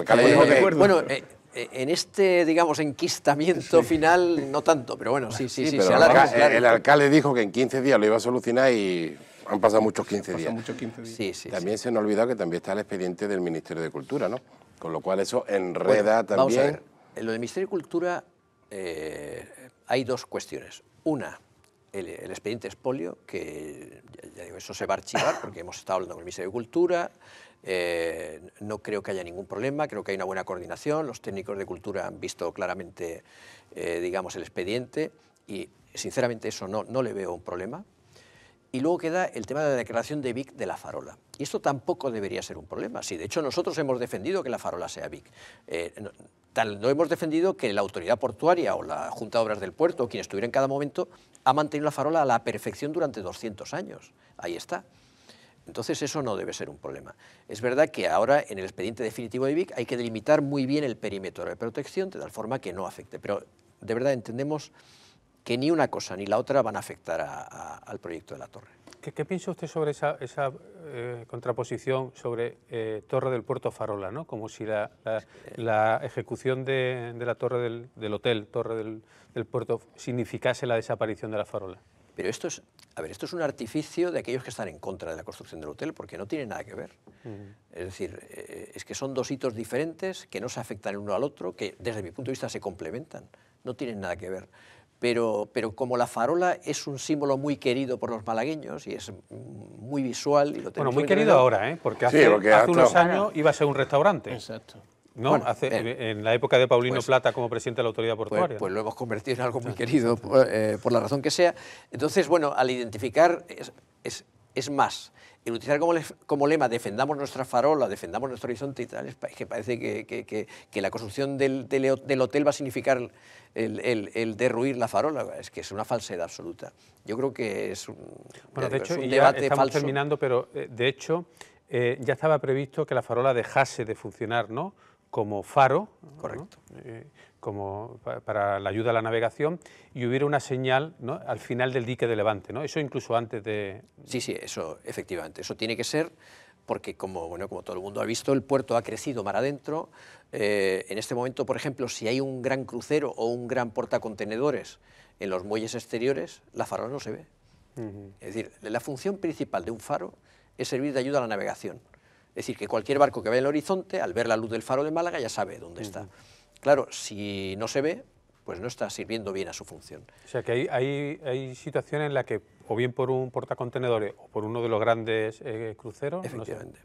bueno, eh, eh, en este, digamos, enquistamiento final, no tanto, pero bueno, sí, sí, sí. se el alcalde dijo que en 15 días lo iba a solucionar y han pasado muchos 15 días. Muchos 15 días. Sí, sí, también se nos ha olvidado que también está el expediente del Ministerio de Cultura, ¿no? Con lo cual eso enreda también. Vamos a ver. En lo del Ministerio de Cultura eh, hay dos cuestiones. Una, el, expediente expolio, que ya, digo, eso se va a archivar porque hemos estado hablando con el Ministerio de Cultura. Eh, no creo que haya ningún problema, creo que hay una buena coordinación. Los técnicos de cultura han visto claramente, eh, digamos, el expediente y sinceramente eso no, no le veo un problema. Y luego queda el tema de la declaración de Vic de la farola. Y esto tampoco debería ser un problema. Sí, de hecho, nosotros hemos defendido que la farola sea Vic. Eh, no, hemos defendido que la autoridad portuaria o la Junta de Obras del Puerto, o quien estuviera en cada momento, ha mantenido la farola a la perfección durante 200 años. Ahí está. Entonces eso no debe ser un problema. Es verdad que ahora en el expediente definitivo de Vic hay que delimitar muy bien el perímetro de protección de tal forma que no afecte. Pero de verdad entendemos que ni una cosa ni la otra van a afectar al proyecto de la torre. ¿Qué, piensa usted sobre esa, eh, contraposición sobre eh, Torre del Puerto Farola, ¿no? como si la, ejecución de, la torre del, hotel, Torre del, Puerto, significase la desaparición de la farola? Pero esto es, a ver, esto es un artificio de aquellos que están en contra de la construcción del hotel, porque no tiene nada que ver. Es decir, eh, es que son dos hitos diferentes que no se afectan el uno al otro, que desde mi punto de vista se complementan, no tienen nada que ver. Pero, pero como la farola es un símbolo muy querido por los malagueños y es muy visual... Y lo bueno, muy querido ahora, ¿eh? porque hace, hace unos años iba a ser un restaurante. Exacto. ¿no? Hace, eh, en la época de Paulino pues Plata como presidente de la autoridad pues, portuaria. Pues, lo hemos convertido en algo muy querido, eh, por la razón que sea. Entonces, bueno, al identificar es, es, es más, el utilizar como, como, lema defendamos nuestra farola, defendamos nuestro horizonte y tal, es que parece que, que, que, la construcción del, del, hotel va a significar el, el, el, derruir la farola. Es que es una falsedad absoluta. Yo creo que es un, bueno, de hecho, debate estamos terminando, pero eh, de hecho ya estaba previsto que la farola dejase de funcionar, ¿no? como faro, Correcto. Eh, como para la ayuda a la navegación, y hubiera una señal ¿no? al final del dique de Levante, ¿no? Eso incluso antes de... Sí, sí, eso efectivamente, eso tiene que ser porque como, bueno, como todo el mundo ha visto, el puerto ha crecido mar adentro. Eh, en este momento, por ejemplo, si hay un gran crucero o un gran portacontenedores en los muelles exteriores, la farola no se ve. Es decir, la función principal de un faro es servir de ayuda a la navegación. Es decir, que cualquier barco que vaya el horizonte, al ver la luz del faro de Málaga, ya sabe dónde está. Claro, si no se ve, pues no está sirviendo bien a su función. O sea que hay, hay, hay situaciones en las que, o bien por un portacontenedores o por uno de los grandes eh, cruceros... Efectivamente.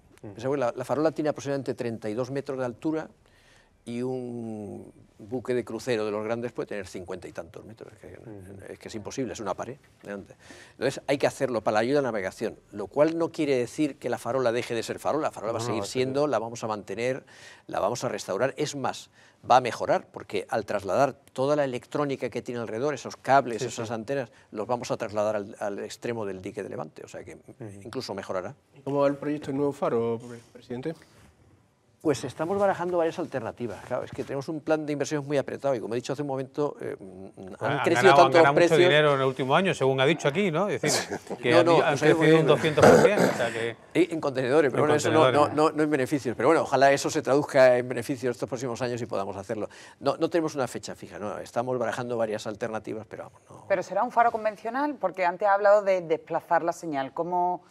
la, la, farola tiene aproximadamente 32 metros de altura y un buque de crucero de los grandes puede tener cincuenta y tantos metros, es que, es imposible, es una pared. Entonces hay que hacerlo para la ayuda a la navegación, lo cual no quiere decir que la farola deje de ser farola, la farola va a seguir siendo, la vamos a mantener, la vamos a restaurar, es más, va a mejorar, porque al trasladar toda la electrónica que tiene alrededor, esos cables, esas antenas, los vamos a trasladar al, extremo del dique de Levante, o sea que incluso mejorará. ¿Cómo va el proyecto del nuevo faro, presidente? Pues estamos barajando varias alternativas. Claro, es que tenemos un plan de inversiones muy apretado y como he dicho hace un momento, eh, han, crecido tanto han los precios. mucho dinero en el último año, según ha dicho aquí, ¿no? Es decir, (laughs) que no, no, han, crecido un 200%. O sea que... En contenedores, pero bueno, eso no, no, no, en beneficios. Pero bueno, ojalá eso se traduzca en beneficios estos próximos años y podamos hacerlo. No, no tenemos una fecha fija, ¿no? Estamos barajando varias alternativas, pero vamos, no. ¿Pero será un faro convencional? Porque antes ha hablado de desplazar la señal. ¿Cómo...?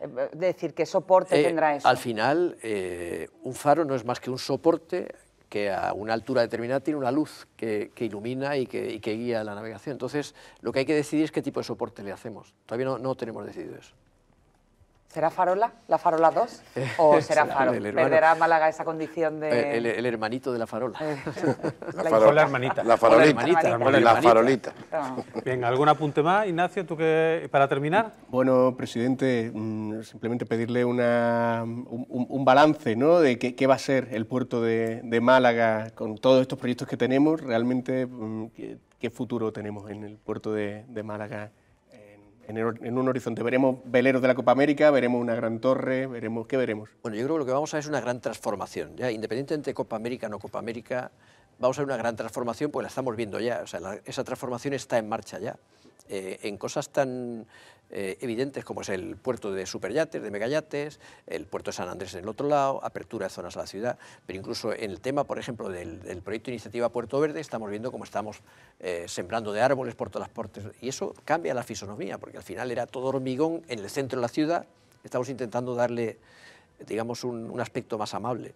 Eh, decir, ¿qué soporte eh, tendrá eso? Al final, eh, un faro no es más que un soporte que a una altura determinada tiene una luz que, ilumina y que, guía la navegación. Entonces, lo que hay que decidir es qué tipo de soporte le hacemos. Todavía no, no tenemos decidido eso. ¿Será Farola, la Farola 2? ¿O (laughs) será Faro? ¿Perderá Málaga esa condición de...? El, hermanito de la Farola. (laughs) la, farola, hermanita. La farolita. La, farolita. Bien, ¿algún apunte más, Ignacio, tú que, para terminar? Bueno, presidente, mm, simplemente pedirle una, un, balance ¿no? de qué, va a ser el puerto de, Málaga con todos estos proyectos que tenemos. Realmente, mm, ¿qué, futuro tenemos en el puerto de Málaga en, un horizonte. Veremos veleros de la Copa América, veremos una gran torre, veremos ¿qué veremos? Bueno, yo creo que lo que vamos a ver es una gran transformación. Ya, independientemente de Copa América o no Copa América, vamos a ver una gran transformación, pues la estamos viendo ya. O sea, esa transformación está en marcha ya. Eh, en cosas tan eh, evidentes como es el puerto de superyates, de megayates, el puerto de San Andrés en el otro lado, apertura de zonas a la ciudad, pero incluso en el tema, por ejemplo, del, proyecto de iniciativa Puerto Verde, estamos viendo cómo estamos eh, sembrando de árboles por todas las partes, y eso cambia la fisonomía, porque al final era todo hormigón en el centro de la ciudad, estamos intentando darle, digamos, un, un aspecto más amable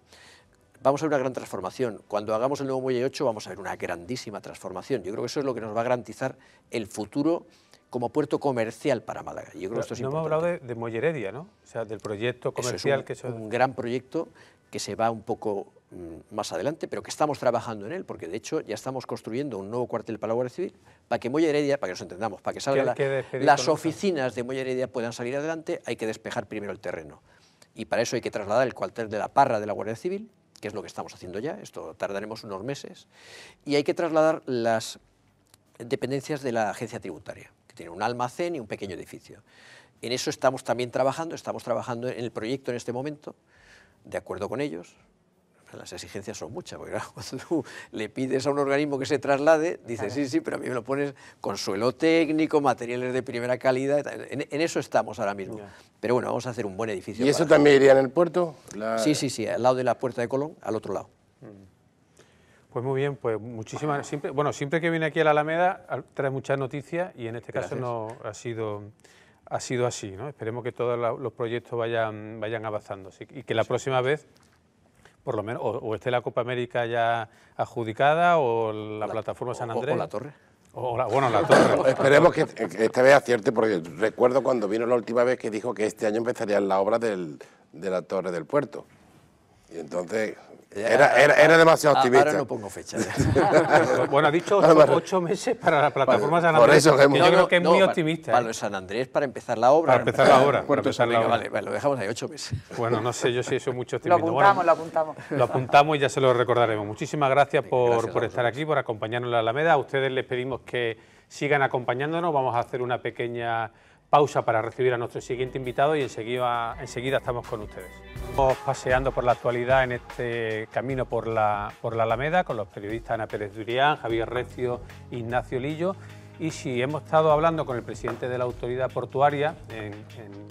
vamos a ver una gran transformación. Cuando hagamos el nuevo Muelle 8 vamos a ver una grandísima transformación. Yo creo que eso es lo que nos va a garantizar el futuro como puerto comercial para Málaga. Yo creo que esto es no hemos hablado de, de Molleredia, ¿no? O sea, del proyecto comercial es que es un gran proyecto que se va un poco mm, más adelante, pero que estamos trabajando en él, porque de hecho ya estamos construyendo un nuevo cuartel para la Guardia Civil, para que Molleredia, para que nos entendamos, para que salgan las oficinas de Molleredia puedan salir adelante, hay que despejar primero el terreno. Y para eso hay que trasladar el cuartel de la Parra de la Guardia Civil, que es lo que estamos haciendo ya, esto tardaremos unos meses, y hay que trasladar las dependencias de la agencia tributaria, que tiene un almacén y un pequeño edificio. En eso estamos también trabajando, estamos trabajando en el proyecto en este momento, de acuerdo con ellos, las exigencias son muchas, porque (laughs) cuando tú le pides a un organismo que se traslade, dices, sí, sí, pero a mí me lo pones con suelo técnico, materiales de primera calidad, en, eso estamos ahora mismo. Pero bueno, vamos a hacer un buen edificio. ¿Y eso también iría en el puerto? Sí, sí, sí, al lado de la Puerta de Colón, al otro lado. Pues muy bien, pues muchísimas, siempre, bueno, siempre que viene aquí a la Alameda trae muchas noticias y en este caso no ha sido ha sido así, ¿no? Esperemos que todos los proyectos vayan, vayan avanzando y que la próxima vez por lo menos, o, esté la Copa América ya adjudicada o la, plataforma San Andrés. O, la torre. O la- bueno, la torre. (laughs) Esperemos que, que esta vez acierte, porque recuerdo cuando vino la última vez que dijo que este año empezarían la obra del, de la torre del puerto. Y entonces era, era, era demasiado Ah, optimista. Ahora no pongo fecha. (laughs) Bueno, ha dicho ocho, ocho meses para la plataforma San por Andrés. eso que que hemos- yo No, creo que es no, muy para- optimista. Para ¿eh? lo de San Andrés, para empezar la obra. Para empezar la obra. para empezar la obra. vale, vale, lo dejamos ahí, ocho meses. Bueno, no sé yo si eso es mucho Lo optimismo. apuntamos, Bueno, lo apuntamos. Lo apuntamos y ya se lo recordaremos. Muchísimas gracias por, gracias por estar aquí, por acompañarnos en la Alameda. A ustedes les pedimos que sigan acompañándonos. Vamos a hacer una pequeña pausa para recibir a nuestro siguiente invitado y enseguida, estamos con ustedes. Estamos paseando por la actualidad en este camino por la, por la Alameda con los periodistas Ana Pérez Durián, Javier Recio, Ignacio Lillo. Y si hemos estado hablando con el presidente de la autoridad portuaria en,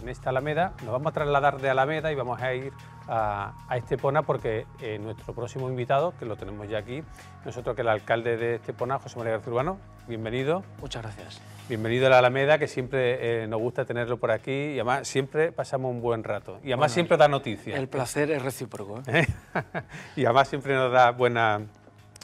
en esta Alameda, nos vamos a trasladar de Alameda y vamos a ir a, a Estepona porque eh, nuestro próximo invitado, que lo tenemos ya aquí, nosotros que el alcalde de Estepona, José María García Urbano, bienvenido. Muchas gracias. Bienvenido a la Alameda, que siempre eh, nos gusta tenerlo por aquí y además siempre pasamos un buen rato. Y además siempre da noticias. El placer es recíproco. ¿eh? (laughs) y además siempre nos da buenas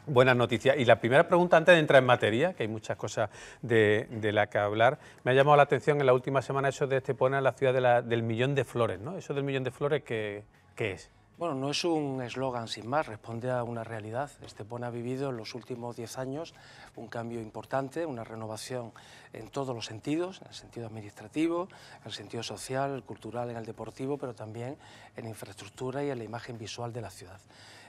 buenas noticias. Y la primera pregunta, antes de entrar en materia, que hay muchas cosas de, de la que hablar, me ha llamado la atención en la última semana eso de Estepona, la ciudad de la- del millón de flores, ¿no? Eso del millón de flores, ¿qué, qué es? Bueno, no es un eslogan sin más, responde a una realidad. Estepona ha vivido en los últimos 10 años un cambio importante, una renovación en todos los sentidos, en el sentido administrativo, en el sentido social, cultural, en el deportivo, pero también en infraestructura y en la imagen visual de la ciudad.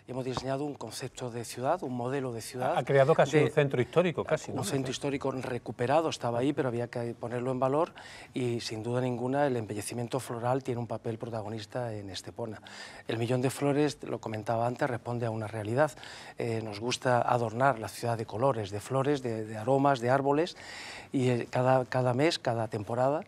Hemos diseñado un concepto de ciudad, un modelo de ciudad. Ha creado casi de- un centro histórico, casi, ¿no? un centro histórico recuperado estaba ahí, pero había que ponerlo en valor y sin duda ninguna el embellecimiento floral tiene un papel protagonista en Estepona. El millón de flores, lo comentaba antes, responde a una realidad. Eh, nos gusta adornar la ciudad de colores, de flores, de, de aromas, de árboles y eh, cada, cada mes, cada temporada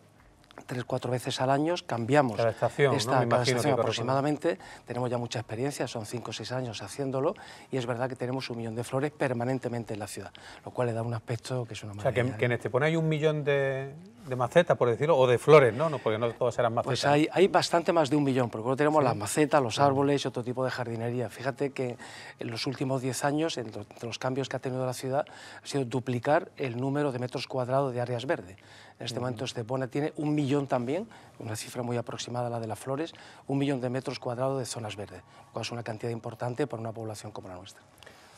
tres, cuatro veces al año cambiamos Cada estación, ¿no? esta, cada imagino estación aproximadamente tenemos ya mucha experiencia, son cinco o seis años haciéndolo y es verdad que tenemos un millón de flores permanentemente en la ciudad, lo cual le da un aspecto que es una O sea, que, maravilla. que en Estepona hay un millón de, de macetas, por decirlo, o de flores, ¿no? no porque no todas eran macetas. Pues hay, hay bastante más de un millón, porque luego tenemos las macetas, los árboles y otro tipo de jardinería. Fíjate que en los últimos 10 años, entre los cambios que ha tenido la ciudad, ha sido duplicar el número de metros cuadrados de áreas verdes. En este momento Estepona tiene un millón también, una cifra muy aproximada a la de las flores, un millón de metros cuadrados de zonas verdes, lo cual es una cantidad importante para una población como la nuestra.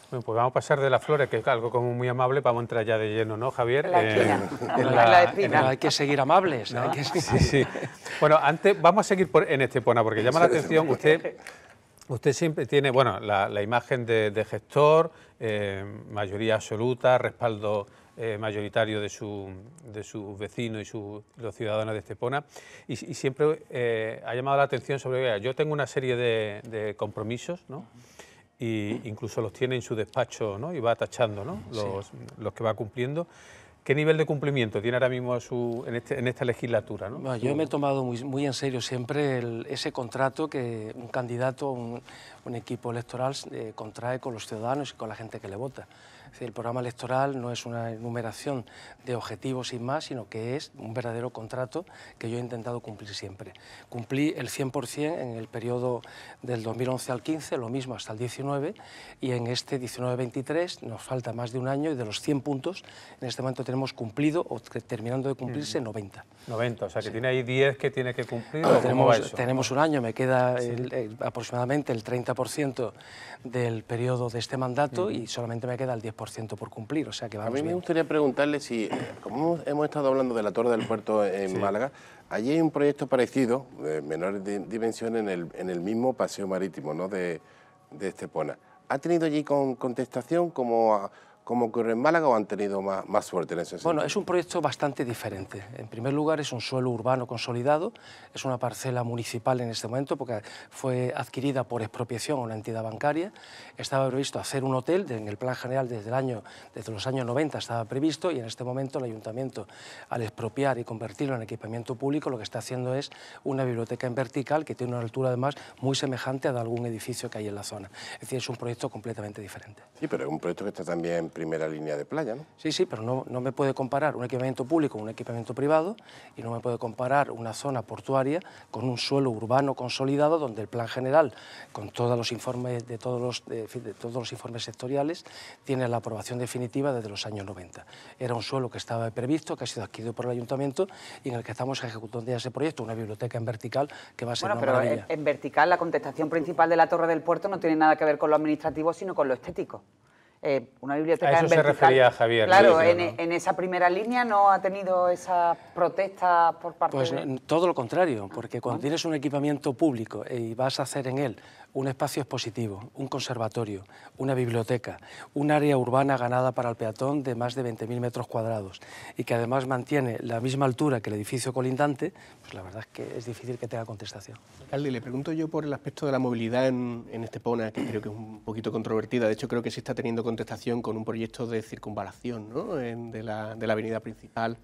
Bueno, pues vamos a pasar de las flores, que es algo como muy amable, vamos a entrar ya de lleno, ¿no, Javier? La Eh, esquina, en en la- la en esquina. Pero hay que seguir amables. hay que- Sí, sí. Bueno, antes vamos a seguir por- en Estepona, porque llama la atención, usted, usted siempre tiene, bueno, la, la imagen de, de gestor, eh, mayoría absoluta, respaldo eh, mayoritario de, su, de sus vecinos y su- los ciudadanos de Estepona, y, y siempre eh, ha llamado la atención sobre, yo tengo una serie de, de compromisos, ¿no? y incluso los tiene en su despacho ¿no? y va tachando ¿no? los, los que va cumpliendo. ¿Qué nivel de cumplimiento tiene ahora mismo su, en, este- en esta legislatura? ¿no? Bueno, yo me he tomado muy, muy en serio siempre el- ese contrato que un candidato, un, un equipo electoral eh, contrae con los ciudadanos y con la gente que le vota. El programa electoral no es una enumeración de objetivos sin más, sino que es un verdadero contrato que yo he intentado cumplir siempre. Cumplí el 100% en el periodo del 2011 al 15, lo mismo hasta el 19, y en este 19-23 nos falta más de un año y de los 100 puntos, en este momento tenemos cumplido o terminando de cumplirse 90. 90, o sea que tiene ahí 10 que tiene que cumplir. ¿o cómo va Tenemos, tenemos un año, me queda el- el- aproximadamente el 30% del periodo de este mandato y solamente me queda el 10% por cumplir, o sea que A mí me bien. gustaría preguntarle si, eh, como hemos- estado hablando de la Torre del Puerto en Málaga, allí hay un proyecto parecido, de menores di- dimensiones, en el, en el mismo paseo marítimo ¿no? de, de Estepona. ¿Ha tenido allí con contestación como, a- como ocurre en Málaga o han tenido más, más suerte en ese sentido? Bueno, es un proyecto bastante diferente. En primer lugar, es un suelo urbano consolidado, es una parcela municipal en este momento porque fue adquirida por expropiación a una entidad bancaria. Estaba previsto hacer un hotel, en el plan general desde, el año, desde los años 90 estaba previsto y en este momento el ayuntamiento, al expropiar y convertirlo en equipamiento público, lo que está haciendo es una biblioteca en vertical que tiene una altura además muy semejante a de algún edificio que hay en la zona. Es decir, es un proyecto completamente diferente. Sí, pero es un proyecto que está también primera línea de playa, ¿no? Sí, sí, pero no, no me puede comparar un equipamiento público con un equipamiento privado y no me puede comparar una zona portuaria con un suelo urbano consolidado donde el plan general, con todos los informes de todos los, de, de todos los informes sectoriales, tiene la aprobación definitiva desde los años 90. Era un suelo que estaba previsto, que ha sido adquirido por el ayuntamiento y en el que estamos ejecutando ya ese proyecto, una biblioteca en vertical que va a ser bueno, una pero maravilla. En, en vertical la contestación principal de la Torre del Puerto no tiene nada que ver con lo administrativo, sino con lo estético. Eh, una biblioteca A eso en se vertical. refería Javier, Claro, creo, en, ¿no? en esa primera línea no ha tenido esa protesta por parte Pues de... eh, todo lo contrario, porque cuando tienes un equipamiento público y vas a hacer en él un espacio expositivo, un conservatorio, una biblioteca, un área urbana ganada para el peatón de más de 20.000 metros cuadrados y que además mantiene la misma altura que el edificio colindante, pues la verdad es que es difícil que tenga contestación. Alcalde, le pregunto yo por el aspecto de la movilidad en, en Estepona, que creo que es un poquito controvertida. De hecho, creo que sí está teniendo contestación con un proyecto de circunvalación ¿no? En- de, la, de la avenida principal.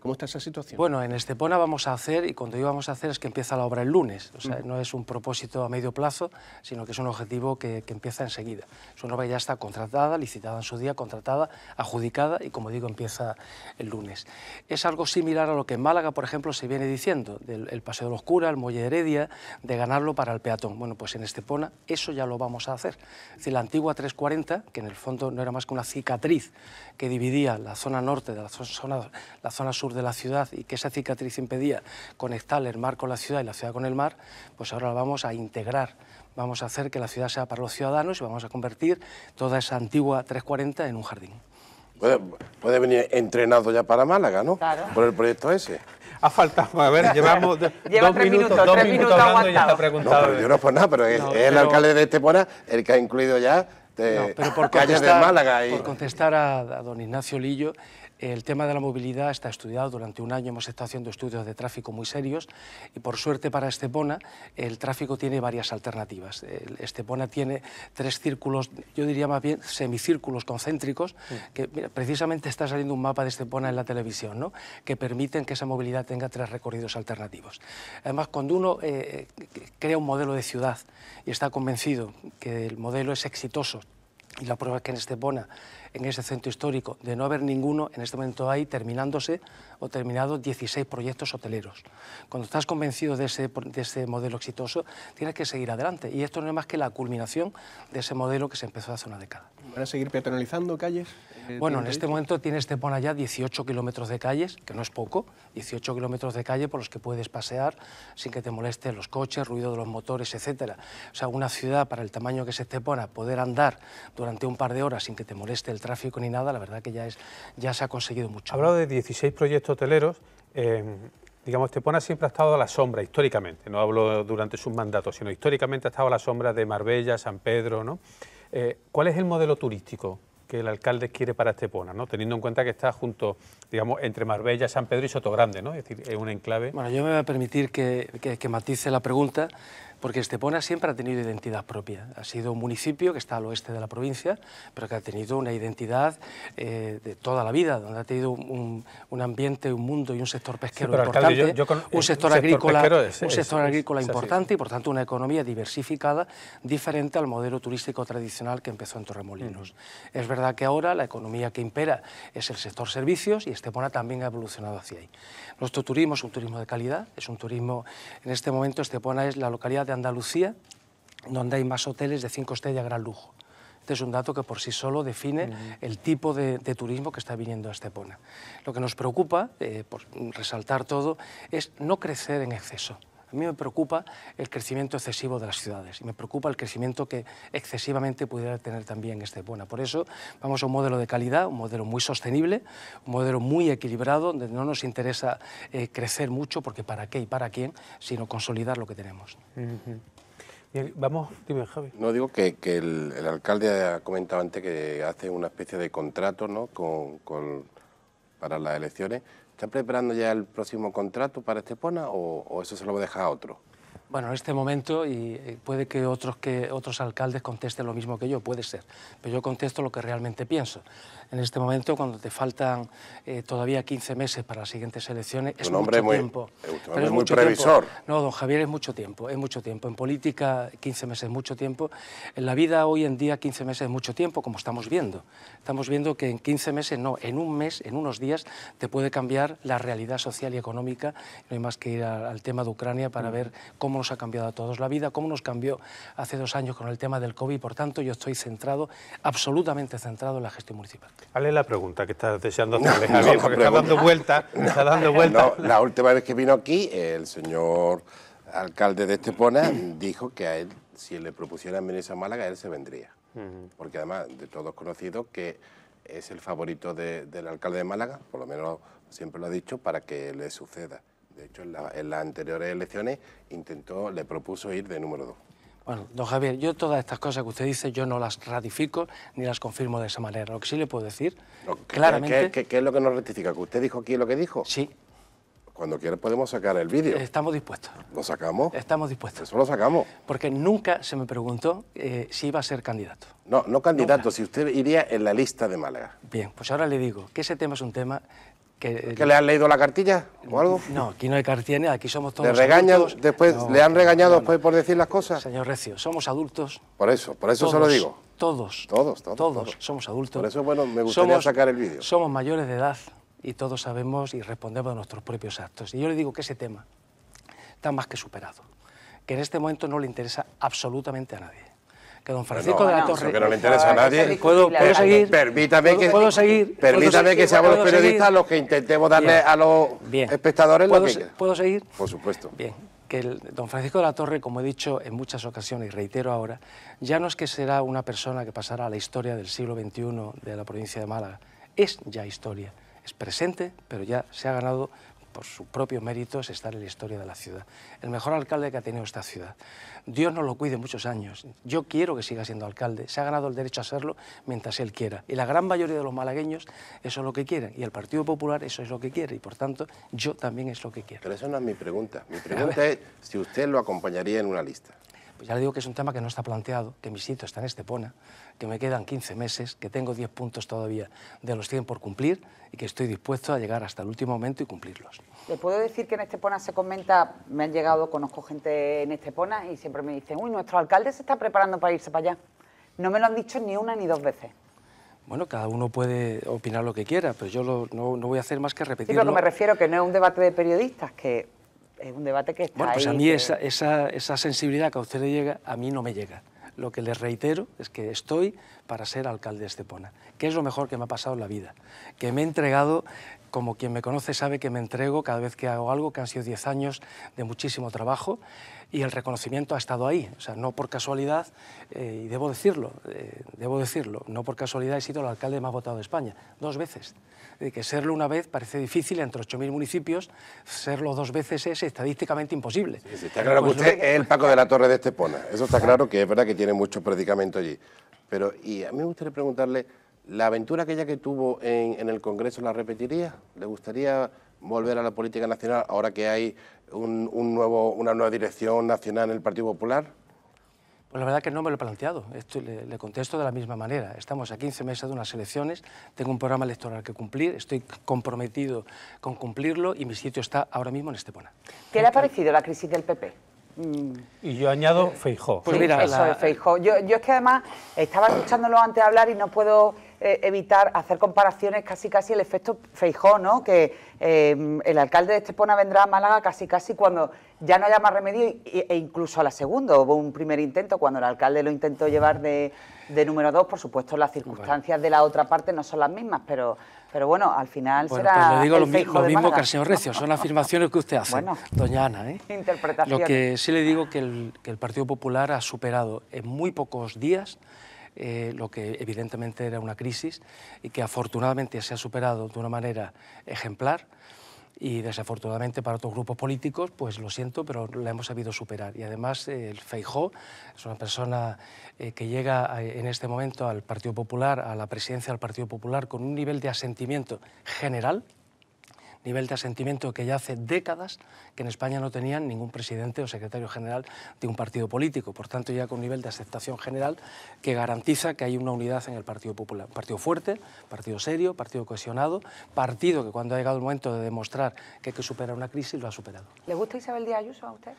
¿Cómo está esa situación? Bueno, en Estepona vamos a hacer, y cuando digo vamos a hacer es que empieza la obra el lunes, o sea, no es un propósito a medio plazo, sino que es un objetivo que, que empieza enseguida. Es una obra que ya está contratada, licitada en su día, contratada, adjudicada y, como digo, empieza el lunes. Es algo similar a lo que en Málaga, por ejemplo, se viene diciendo, del el Paseo de los Curas, el Muelle de Heredia, de ganarlo para el peatón. Bueno, pues en Estepona eso ya lo vamos a hacer. Es decir, la antigua 340, que en el fondo no era más que una cicatriz que dividía la zona norte de la zo- zona, la zona sur de la ciudad y que esa cicatriz impedía conectar el mar con la ciudad y la ciudad con el mar, pues ahora la vamos a integrar. Vamos a hacer que la ciudad sea para los ciudadanos y vamos a convertir toda esa antigua 340 en un jardín. Puede, puede venir entrenado ya para Málaga, ¿no? Claro. Por el proyecto ese. Ha faltado, a ver, llevamos (laughs) Lleva dos tres minutos, dos tres minutos minutos hablando y ya está aguantado. No, preguntado. pero yo no por nada, pero es, No, es el pero- alcalde de Estepona el que ha incluido ya de No, pero por calles de contestar, Málaga. Y, por contestar a, a don Ignacio Lillo, el tema de la movilidad está estudiado durante un año, hemos estado haciendo estudios de tráfico muy serios y por suerte para Estepona el tráfico tiene varias alternativas. Estepona tiene tres círculos, yo diría más bien semicírculos concéntricos, que mira, precisamente está saliendo un mapa de Estepona en la televisión, ¿no? que permiten que esa movilidad tenga tres recorridos alternativos. Además, cuando uno eh, crea un modelo de ciudad y está convencido que el modelo es exitoso, y la prueba es que en Estepona, en ese centro histórico, de no haber ninguno, en este momento hay terminándose o terminados 16 proyectos hoteleros. Cuando estás convencido de ese, de ese modelo exitoso, tienes que seguir adelante. Y esto no es más que la culminación de ese modelo que se empezó hace una década. ¿Van a seguir peatonalizando calles? Eh, Bueno, en ¿tienen este momento tiene Estepona ya 18 kilómetros de calles, que no es poco, 18 kilómetros de calle por los que puedes pasear sin que te molesten los coches, ruido de los motores, etcétera. O sea, una ciudad para el tamaño que es Estepona, poder andar durante un par de horas sin que te moleste el tráfico ni nada, la verdad que ya, es, ya se ha conseguido mucho. Ha hablado de 16 proyectos hoteleros. eh, digamos, Estepona siempre ha estado a la sombra, históricamente, no hablo durante sus mandatos, sino históricamente ha estado a la sombra de Marbella, San Pedro. ¿no? Eh, ¿Cuál es el modelo turístico que el alcalde quiere para Estepona, ¿no? teniendo en cuenta que está junto, digamos, entre Marbella, San Pedro y Sotogrande, ¿no? es decir, es un enclave. Bueno, yo me voy a permitir que, que- que matice la pregunta, porque Estepona siempre ha tenido identidad propia. Ha sido un municipio que está al oeste de la provincia, pero que ha tenido una identidad eh, de toda la vida, donde ha tenido un, un ambiente, un mundo y un sector pesquero alcalde, importante, yo- yo con- un sector sector agrícola, es- un sector es- agrícola es importante y, por tanto, una economía diversificada, diferente al modelo turístico tradicional que empezó en Torremolinos. Es verdad que ahora la economía que impera es el sector servicios y Estepona también ha evolucionado hacia ahí. Nuestro turismo es un turismo de calidad, es un turismo, en este momento Estepona es la localidad de Andalucía donde hay más hoteles de cinco estrellas gran lujo. Este es un dato que por sí solo define el tipo de, de turismo que está viniendo a Estepona. Lo que nos preocupa, eh, por resaltar todo, es no crecer en exceso. A mí me preocupa el crecimiento excesivo de las ciudades y me preocupa el crecimiento que excesivamente pudiera tener también Estepona. Por eso vamos a un modelo de calidad, un modelo muy sostenible, un modelo muy equilibrado, donde no nos interesa eh, crecer mucho, porque para qué y para quién, sino consolidar lo que tenemos. Bien, vamos, dime, Javi. No digo que, que el, el alcalde ha comentado antes que hace una especie de contrato ¿no? con, con- para las elecciones. ¿Está preparando ya el próximo contrato para Estepona o, o eso se lo va a dejar a otro? Bueno, en este momento, y eh, puede que otros, que otros alcaldes contesten lo mismo que yo, puede ser, pero yo contesto lo que realmente pienso. En este momento, cuando te faltan eh, todavía 15 meses para las siguientes elecciones, es mucho muy, tiempo. un Pero es muy mucho previsor. tiempo. No, don Javier, es mucho tiempo, es mucho tiempo. En política, 15 meses es mucho tiempo. En la vida, hoy en día, 15 meses es mucho tiempo, como estamos viendo. Estamos viendo que en 15 meses, no, en un mes, en unos días, te puede cambiar la realidad social y económica. No hay más que ir a- al tema de Ucrania para ver cómo nos ha cambiado a todos la vida, cómo nos cambió hace dos años con el tema del COVID. Por tanto, yo estoy centrado, absolutamente centrado en la gestión municipal. Hazle la pregunta que estás deseando hacerle, no, Javier, la porque está dando vueltas, está dando vueltas. No, la última vez que vino aquí, el señor alcalde de Estepona dijo que a él, si le propusieran venirse a Málaga, él se vendría. Porque además de todos conocidos que es el favorito de- del alcalde de Málaga, por lo menos siempre lo ha dicho, para que le suceda. De hecho, en, la- en las anteriores elecciones intentó, le propuso ir de número dos. Bueno, don Javier, yo todas estas cosas que usted dice, yo no las ratifico ni las confirmo de esa manera. Lo que sí le puedo decir, No, ¿qué- claramente, ¿qué, qué- qué es lo que nos rectifica? ¿Que usted dijo aquí lo que dijo? sí, Cuando quiera podemos sacar el vídeo. estamos dispuestos. ¿Lo sacamos? Estamos dispuestos. Eso lo sacamos. Porque nunca se me preguntó eh, si iba a ser candidato. No, no candidato, si usted iría en la lista de Málaga. Bien, pues ahora le digo que ese tema es un tema que... ¿Que le han leído la cartilla o algo? No, aquí no hay cartilla, aquí somos todos ¿Le regañan adultos. después, No, le han regañado no, no. después por decir las cosas? Señor Recio, somos adultos. Por eso, por eso se lo digo. Todos. Todos, todos, todos. somos adultos. Por eso, bueno, me gustaría sacar el vídeo. Somos mayores de edad y todos sabemos y respondemos a nuestros propios actos. Y yo le digo que ese tema está más que superado. Que en este momento no le interesa absolutamente a nadie. Que don Francisco de la Torre... Eso que no le interesa a nadie. ¿Puedo, puedo seguir? Permítame ¿Puedo- que, ¿Puedo seguir? permítame ¿Puedo que seamos los ¿Puedo periodistas seguir? los que intentemos darle Bien. a los Bien. espectadores lo ¿Puedo, que. ¿Puedo seguir? Por supuesto. Bien, que el, don Francisco de la Torre, como he dicho en muchas ocasiones y reitero ahora, ya no es que será una persona que pasará a la historia del siglo XXI de la provincia de Málaga, es ya historia, es presente, pero ya se ha ganado por sus propios méritos estar en la historia de la ciudad. El mejor alcalde que ha tenido esta ciudad. Dios nos lo cuide muchos años. Yo quiero que siga siendo alcalde. Se ha ganado el derecho a serlo mientras él quiera. Y la gran mayoría de los malagueños eso es lo que quieren. Y el Partido Popular eso es lo que quiere. Y por tanto, yo también es lo que quiero. Pero eso no es mi pregunta. Mi pregunta es si usted lo acompañaría en una lista. Pues ya le digo que es un tema que no está planteado, que mi sitio está en Estepona, que me quedan 15 meses, que tengo 10 puntos todavía de los 100 por cumplir y que estoy dispuesto a llegar hasta el último momento y cumplirlos. Le puedo decir que en Estepona se comenta, me han llegado, conozco gente en Estepona y siempre me dicen, uy, nuestro alcalde se está preparando para irse para allá. No me lo han dicho ni una ni dos veces. Bueno, cada uno puede opinar lo que quiera, pero yo lo- no, no voy a hacer más que Sí, repetirlo. pero que me refiero que no es un debate de periodistas, que es un debate que está Bueno, pues ahí, a mí que- esa, esa, esa sensibilidad que a usted le llega, a mí no me llega. Lo que les reitero es que estoy para ser alcalde de Estepona, que es lo mejor que me ha pasado en la vida, que me he entregado, como quien me conoce sabe que me entrego cada vez que hago algo, que han sido 10 años de muchísimo trabajo y el reconocimiento ha estado ahí, o sea, no por casualidad, eh, y debo decirlo, eh, debo decirlo, no por casualidad he sido el alcalde más votado de España, dos veces. De que serlo una vez parece difícil entre 8.000 municipios, serlo dos veces es estadísticamente imposible. Sí, está claro que Pues usted es el Paco de la Torre de Estepona. Eso está claro que es verdad que tiene muchos predicamentos allí. Pero, y a mí me gustaría preguntarle, ¿la aventura aquella que tuvo en, en el Congreso la repetiría? ¿Le gustaría volver a la política nacional ahora que hay un, un nuevo, una nueva dirección nacional en el Partido Popular? Pues la verdad que no me lo he planteado, Esto le, le contesto de la misma manera. Estamos a 15 meses de unas elecciones, tengo un programa electoral que cumplir, estoy comprometido con cumplirlo y mi sitio está ahora mismo en Estepona. ¿Qué le ha parecido la crisis del PP? Mm, Y yo añado Feijó. Pues sí, mira, eso la- es Feijóo. Yo, yo es que además estaba escuchándolo antes hablar y no puedo eh, evitar hacer comparaciones casi casi el efecto Feijó, ¿no? Que eh, el alcalde de Estepona vendrá a Málaga casi casi cuando ya no haya más remedio e incluso a la segunda. Hubo un primer intento cuando el alcalde lo intentó llevar de, de número dos. Por supuesto, las circunstancias de la otra parte no son las mismas, pero, pero bueno, al final Bueno, será pues le digo el lo, lo de mismo Málaga. que al señor Recio, son afirmaciones que usted hace, Bueno. doña Ana. ¿eh? Interpretaciones. Lo que sí le digo que el, que el Partido Popular ha superado en muy pocos días eh, lo que evidentemente era una crisis y que afortunadamente se ha superado de una manera ejemplar y desafortunadamente para otros grupos políticos, pues lo siento, pero la hemos sabido superar. Y además eh, el Feijó es una persona eh, que llega a- en este momento al Partido Popular, a la presidencia del Partido Popular, con un nivel de asentimiento general nivel de asentimiento que ya hace décadas que en España no tenían ningún presidente o secretario general de un partido político. Por tanto, ya con un nivel de aceptación general que garantiza que hay una unidad en el Partido Popular. partido fuerte, partido serio, partido cohesionado, partido que cuando ha llegado el momento de demostrar que hay que superar una crisis lo ha superado. ¿Le gusta Isabel Díaz Ayuso a usted?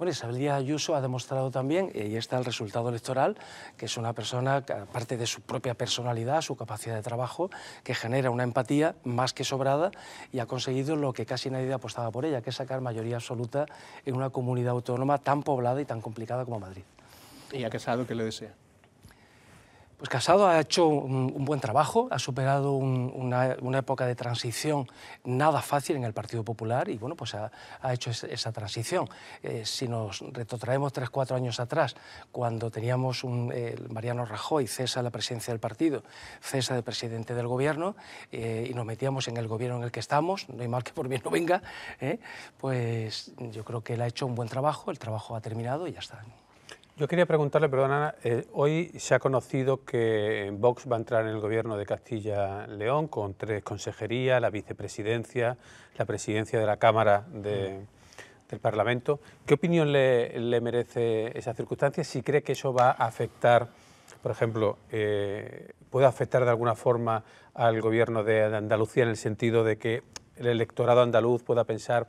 Bueno, Isabel Díaz Ayuso ha demostrado también, y ahí está el resultado electoral, que es una persona, que, aparte de su propia personalidad, su capacidad de trabajo, que genera una empatía más que sobrada y ha conseguido lo que casi nadie apostaba por ella, que es sacar mayoría absoluta en una comunidad autónoma tan poblada y tan complicada como Madrid. ¿Y a Casado qué le desea? Pues Casado ha hecho un, buen trabajo, ha superado una, época de transición nada fácil en el Partido Popular y bueno, pues ha, hecho esa, transición. Eh, si nos retrotraemos tres, cuatro años atrás, cuando teníamos un, Mariano Rajoy cesa la presidencia del partido, cesa de presidente del gobierno eh, y nos metíamos en el gobierno en el que estamos, no hay mal que por bien no venga, eh, pues yo creo que él ha hecho un buen trabajo, el trabajo ha terminado y ya está. Yo quería preguntarle, perdón eh, hoy se ha conocido que Vox va a entrar en el gobierno de Castilla-León con tres consejerías, la vicepresidencia, la presidencia de la Cámara del Parlamento. ¿Qué opinión le, merece esa circunstancia? Si cree que eso va a afectar, por ejemplo, eh, puede afectar de alguna forma al gobierno de Andalucía en el sentido de que el electorado andaluz pueda pensar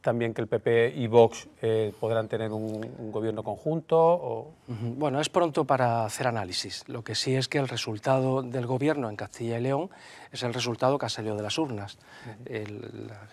también que el PP y Vox eh, podrán tener un, gobierno conjunto? O... Bueno, es pronto para hacer análisis. Lo que sí es que el resultado del gobierno en Castilla y León es el resultado que ha salido de las urnas.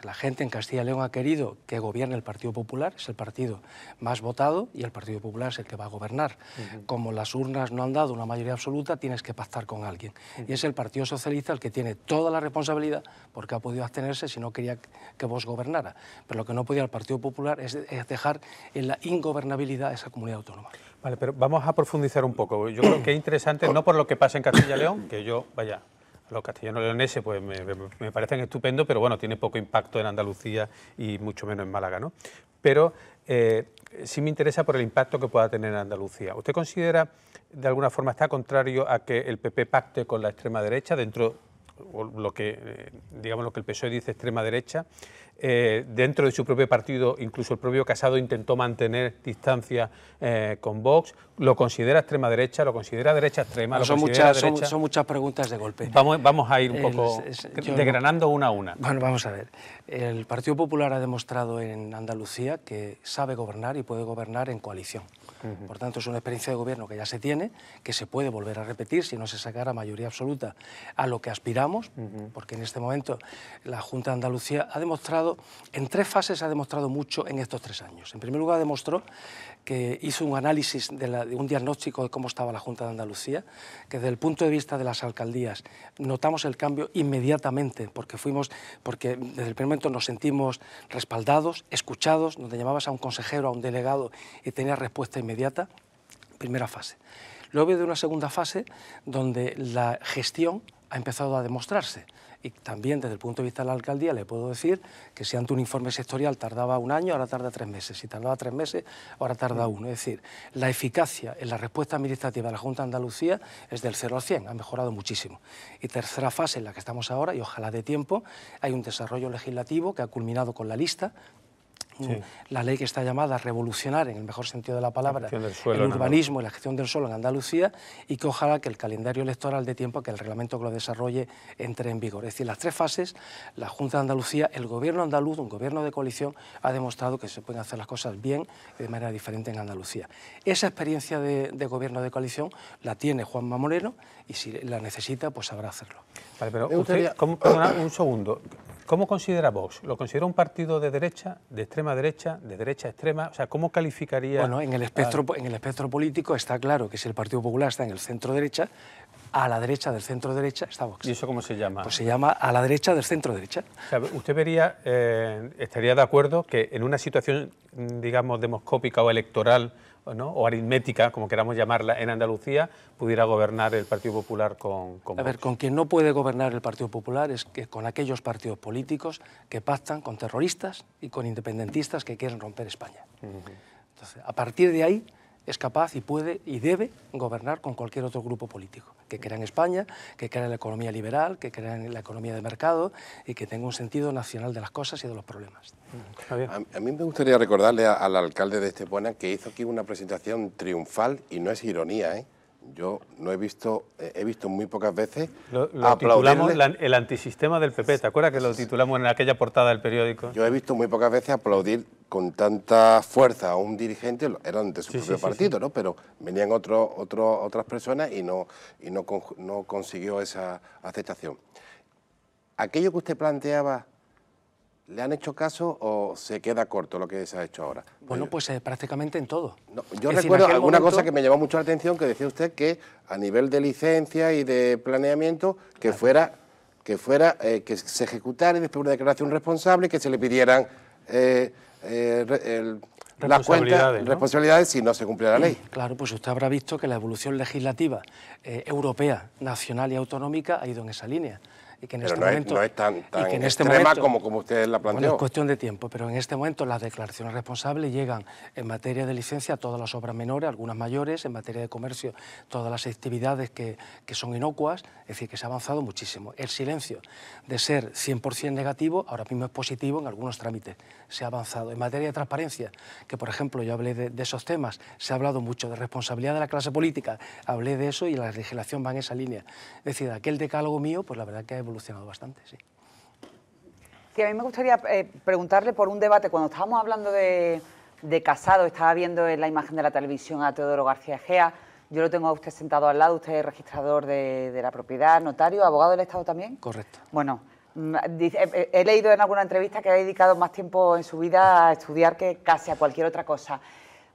la, gente en Castilla y León ha querido que gobierne el Partido Popular, es el partido más votado y el Partido Popular es el que va a gobernar. Como las urnas no han dado una mayoría absoluta, tienes que pactar con alguien. Y es el Partido Socialista el que tiene toda la responsabilidad porque ha podido abstenerse si no quería que vos gobernara. Pero lo que no podía el Partido Popular es, dejar en la ingobernabilidad esa comunidad autónoma. Vale, pero vamos a profundizar un poco. Yo creo que es interesante, no por lo que pasa en Castilla y León, que yo, vaya, los castellanos leoneses pues me, parecen estupendos, pero bueno, tiene poco impacto en Andalucía y mucho menos en Málaga, ¿no? Pero eh, sí me interesa por el impacto que pueda tener en Andalucía. ¿Usted considera, de alguna forma, está contrario a que el PP pacte con la extrema derecha dentro lo que, eh, digamos, lo que el PSOE dice extrema derecha, eh, dentro de su propio partido, incluso el propio Casado intentó mantener distancia eh, con Vox. ¿Lo considera extrema derecha? ¿Lo considera derecha extrema? son, muchas, Son, muchas preguntas de golpe. Vamos, vamos a ir un poco desgranando una a una. Bueno, vamos a ver. El Partido Popular ha demostrado en Andalucía que sabe gobernar y puede gobernar en coalición. Por tanto, es una experiencia de gobierno que ya se tiene, que se puede volver a repetir si no se sacara mayoría absoluta a lo que aspiramos, porque en este momento la Junta de Andalucía ha demostrado, en tres fases ha demostrado mucho en estos tres años. En primer lugar, demostró que hizo un análisis de, un diagnóstico de cómo estaba la Junta de Andalucía, que desde el punto de vista de las alcaldías notamos el cambio inmediatamente, porque fuimos, porque desde el primer momento nos sentimos respaldados, escuchados, donde llamabas a un consejero, a un delegado y tenía respuesta inmediata. Primera fase. Luego de una segunda fase donde la gestión ha empezado a demostrarse. Y también desde el punto de vista de la alcaldía le puedo decir que si ante un informe sectorial tardaba un año, ahora tarda tres meses. Si tardaba tres meses, ahora tarda uno. Es decir, la eficacia en la respuesta administrativa de la Junta de Andalucía es del 0 al 100, ha mejorado muchísimo. Y tercera fase en la que estamos ahora, y ojalá de tiempo, hay un desarrollo legislativo que ha culminado con la lista la ley que está llamada a revolucionar, en el mejor sentido de la palabra, el urbanismo y la gestión del suelo en Andalucía y que ojalá que el calendario electoral de tiempo, que el reglamento que lo desarrolle, entre en vigor. Es decir, las tres fases, la Junta de Andalucía, el gobierno andaluz, un gobierno de coalición, ha demostrado que se pueden hacer las cosas bien y de manera diferente en Andalucía. Esa experiencia de, gobierno de coalición la tiene Juanma Moreno y si la necesita, pues sabrá hacerlo. Vale, pero usted, un segundo. ¿Cómo considera Vox? ¿Lo considera un partido de derecha, de extrema derecha, de derecha extrema? O sea, ¿cómo calificaría...? Bueno, en el espectro, en el espectro político está claro que si el Partido Popular está en el centro derecha, a la derecha del centro derecha está Vox. ¿Y eso cómo se llama? Pues se llama a la derecha del centro derecha. usted vería, eh, estaría de acuerdo que en una situación, digamos, demoscópica o electoral o aritmética, como queramos llamarla, en Andalucía, pudiera gobernar el Partido Popular con, A ver, con quien no puede gobernar el Partido Popular es que con aquellos partidos políticos que pactan con terroristas y con independentistas que quieren romper España. Entonces, a partir de ahí, es capaz y puede y debe gobernar con cualquier otro grupo político, que crea en España, que crea en la economía liberal, que crea en la economía de mercado y que tenga un sentido nacional de las cosas y de los problemas. A, mí me gustaría recordarle al alcalde de Estepona que hizo aquí una presentación triunfal y no es ironía, ¿eh? Yo no he visto, he visto muy pocas veces. Lo, titulamos el antisistema del PP, ¿te acuerdas que lo titulamos en aquella portada del periódico? Yo he visto muy pocas veces aplaudir con tanta fuerza a un dirigente, eran de su propio partido, ¿no? Pero venían otro, otro, otras personas y no, y no, no consiguió esa aceptación. Aquello que usted planteaba ¿Le han hecho caso o se queda corto lo que se ha hecho ahora? Bueno, pues eh, prácticamente en todo. yo recuerdo alguna cosa que me llamó mucho la atención, que decía usted que a nivel de licencia y de planeamiento, que fuera, que, fuera eh, que se ejecutara y después una declaración responsable, que se le pidieran eh, las cuentas, responsabilidades si no se cumple la ley. Claro, pues usted habrá visto que la evolución legislativa europea, nacional y autonómica ha ido en esa línea y que en este momento, no es tan, en este extrema como, como usted la planteó. Bueno, es cuestión de tiempo, pero en este momento las declaraciones responsables llegan en materia de licencia a todas las obras menores, algunas mayores, en materia de comercio todas las actividades que, que son inocuas, es decir, que se ha avanzado muchísimo. El silencio de ser 100% negativo ahora mismo es positivo en algunos trámites, se ha avanzado. En materia de transparencia, que por ejemplo yo hablé de, de esos temas, se ha hablado mucho de responsabilidad de la clase política, hablé de eso y la legislación va en esa línea. Es decir, aquel decálogo mío, pues la verdad que evolucionado bastante, sí. Sí, a mí me gustaría eh, preguntarle por un debate. Cuando estábamos hablando de, Casado, estaba viendo en la imagen de la televisión a Teodoro García Egea. Yo lo tengo a usted sentado al lado, usted es registrador de, la propiedad, notario, abogado del Estado también. Correcto. Bueno, mm, he leído en alguna entrevista que ha dedicado más tiempo en su vida a estudiar que casi a cualquier otra cosa.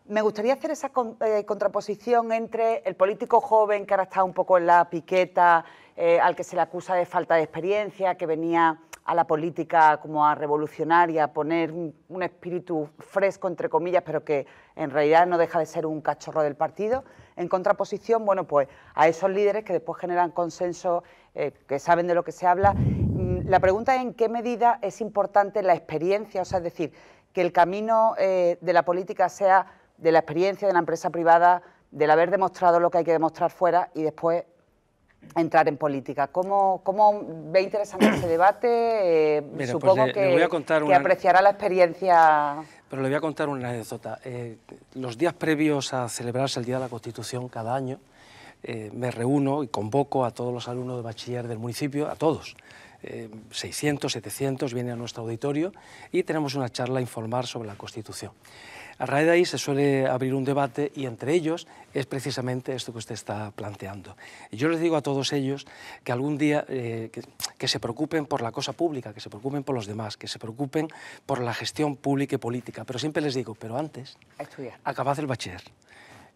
Me gustaría hacer esa eh, contraposición entre el político joven que ahora está un poco en la piqueta, eh, al que se le acusa de falta de experiencia, que venía a la política como a revolucionar y a poner un, espíritu fresco, entre comillas, pero que en realidad no deja de ser un cachorro del partido. En contraposición, bueno, pues a esos líderes que después generan consenso, eh, que saben de lo que se habla. Mm, la pregunta es en qué medida es importante la experiencia, o sea, es decir, que el camino eh, de la política sea de la experiencia de la empresa privada, del haber demostrado lo que hay que demostrar fuera y después entrar en política. ¿Cómo, cómo ve interesante ese debate? Eh, pues supongo que, apreciará la experiencia. Pero le voy a contar una anécdota. Eh, los días previos a celebrarse el Día de la Constitución cada año, eh, me reúno y convoco a todos los alumnos de bachiller del municipio, a todos. 600, 700 vienen a nuestro auditorio y tenemos una charla a informar sobre la Constitución. A raíz de ahí se suele abrir un debate y entre ellos es precisamente esto que usted está planteando. Yo les digo a todos ellos que algún día eh, que, se preocupen por la cosa pública, que se preocupen por los demás, que se preocupen por la gestión pública y política, pero siempre les digo, pero antes, acabad el bachiller,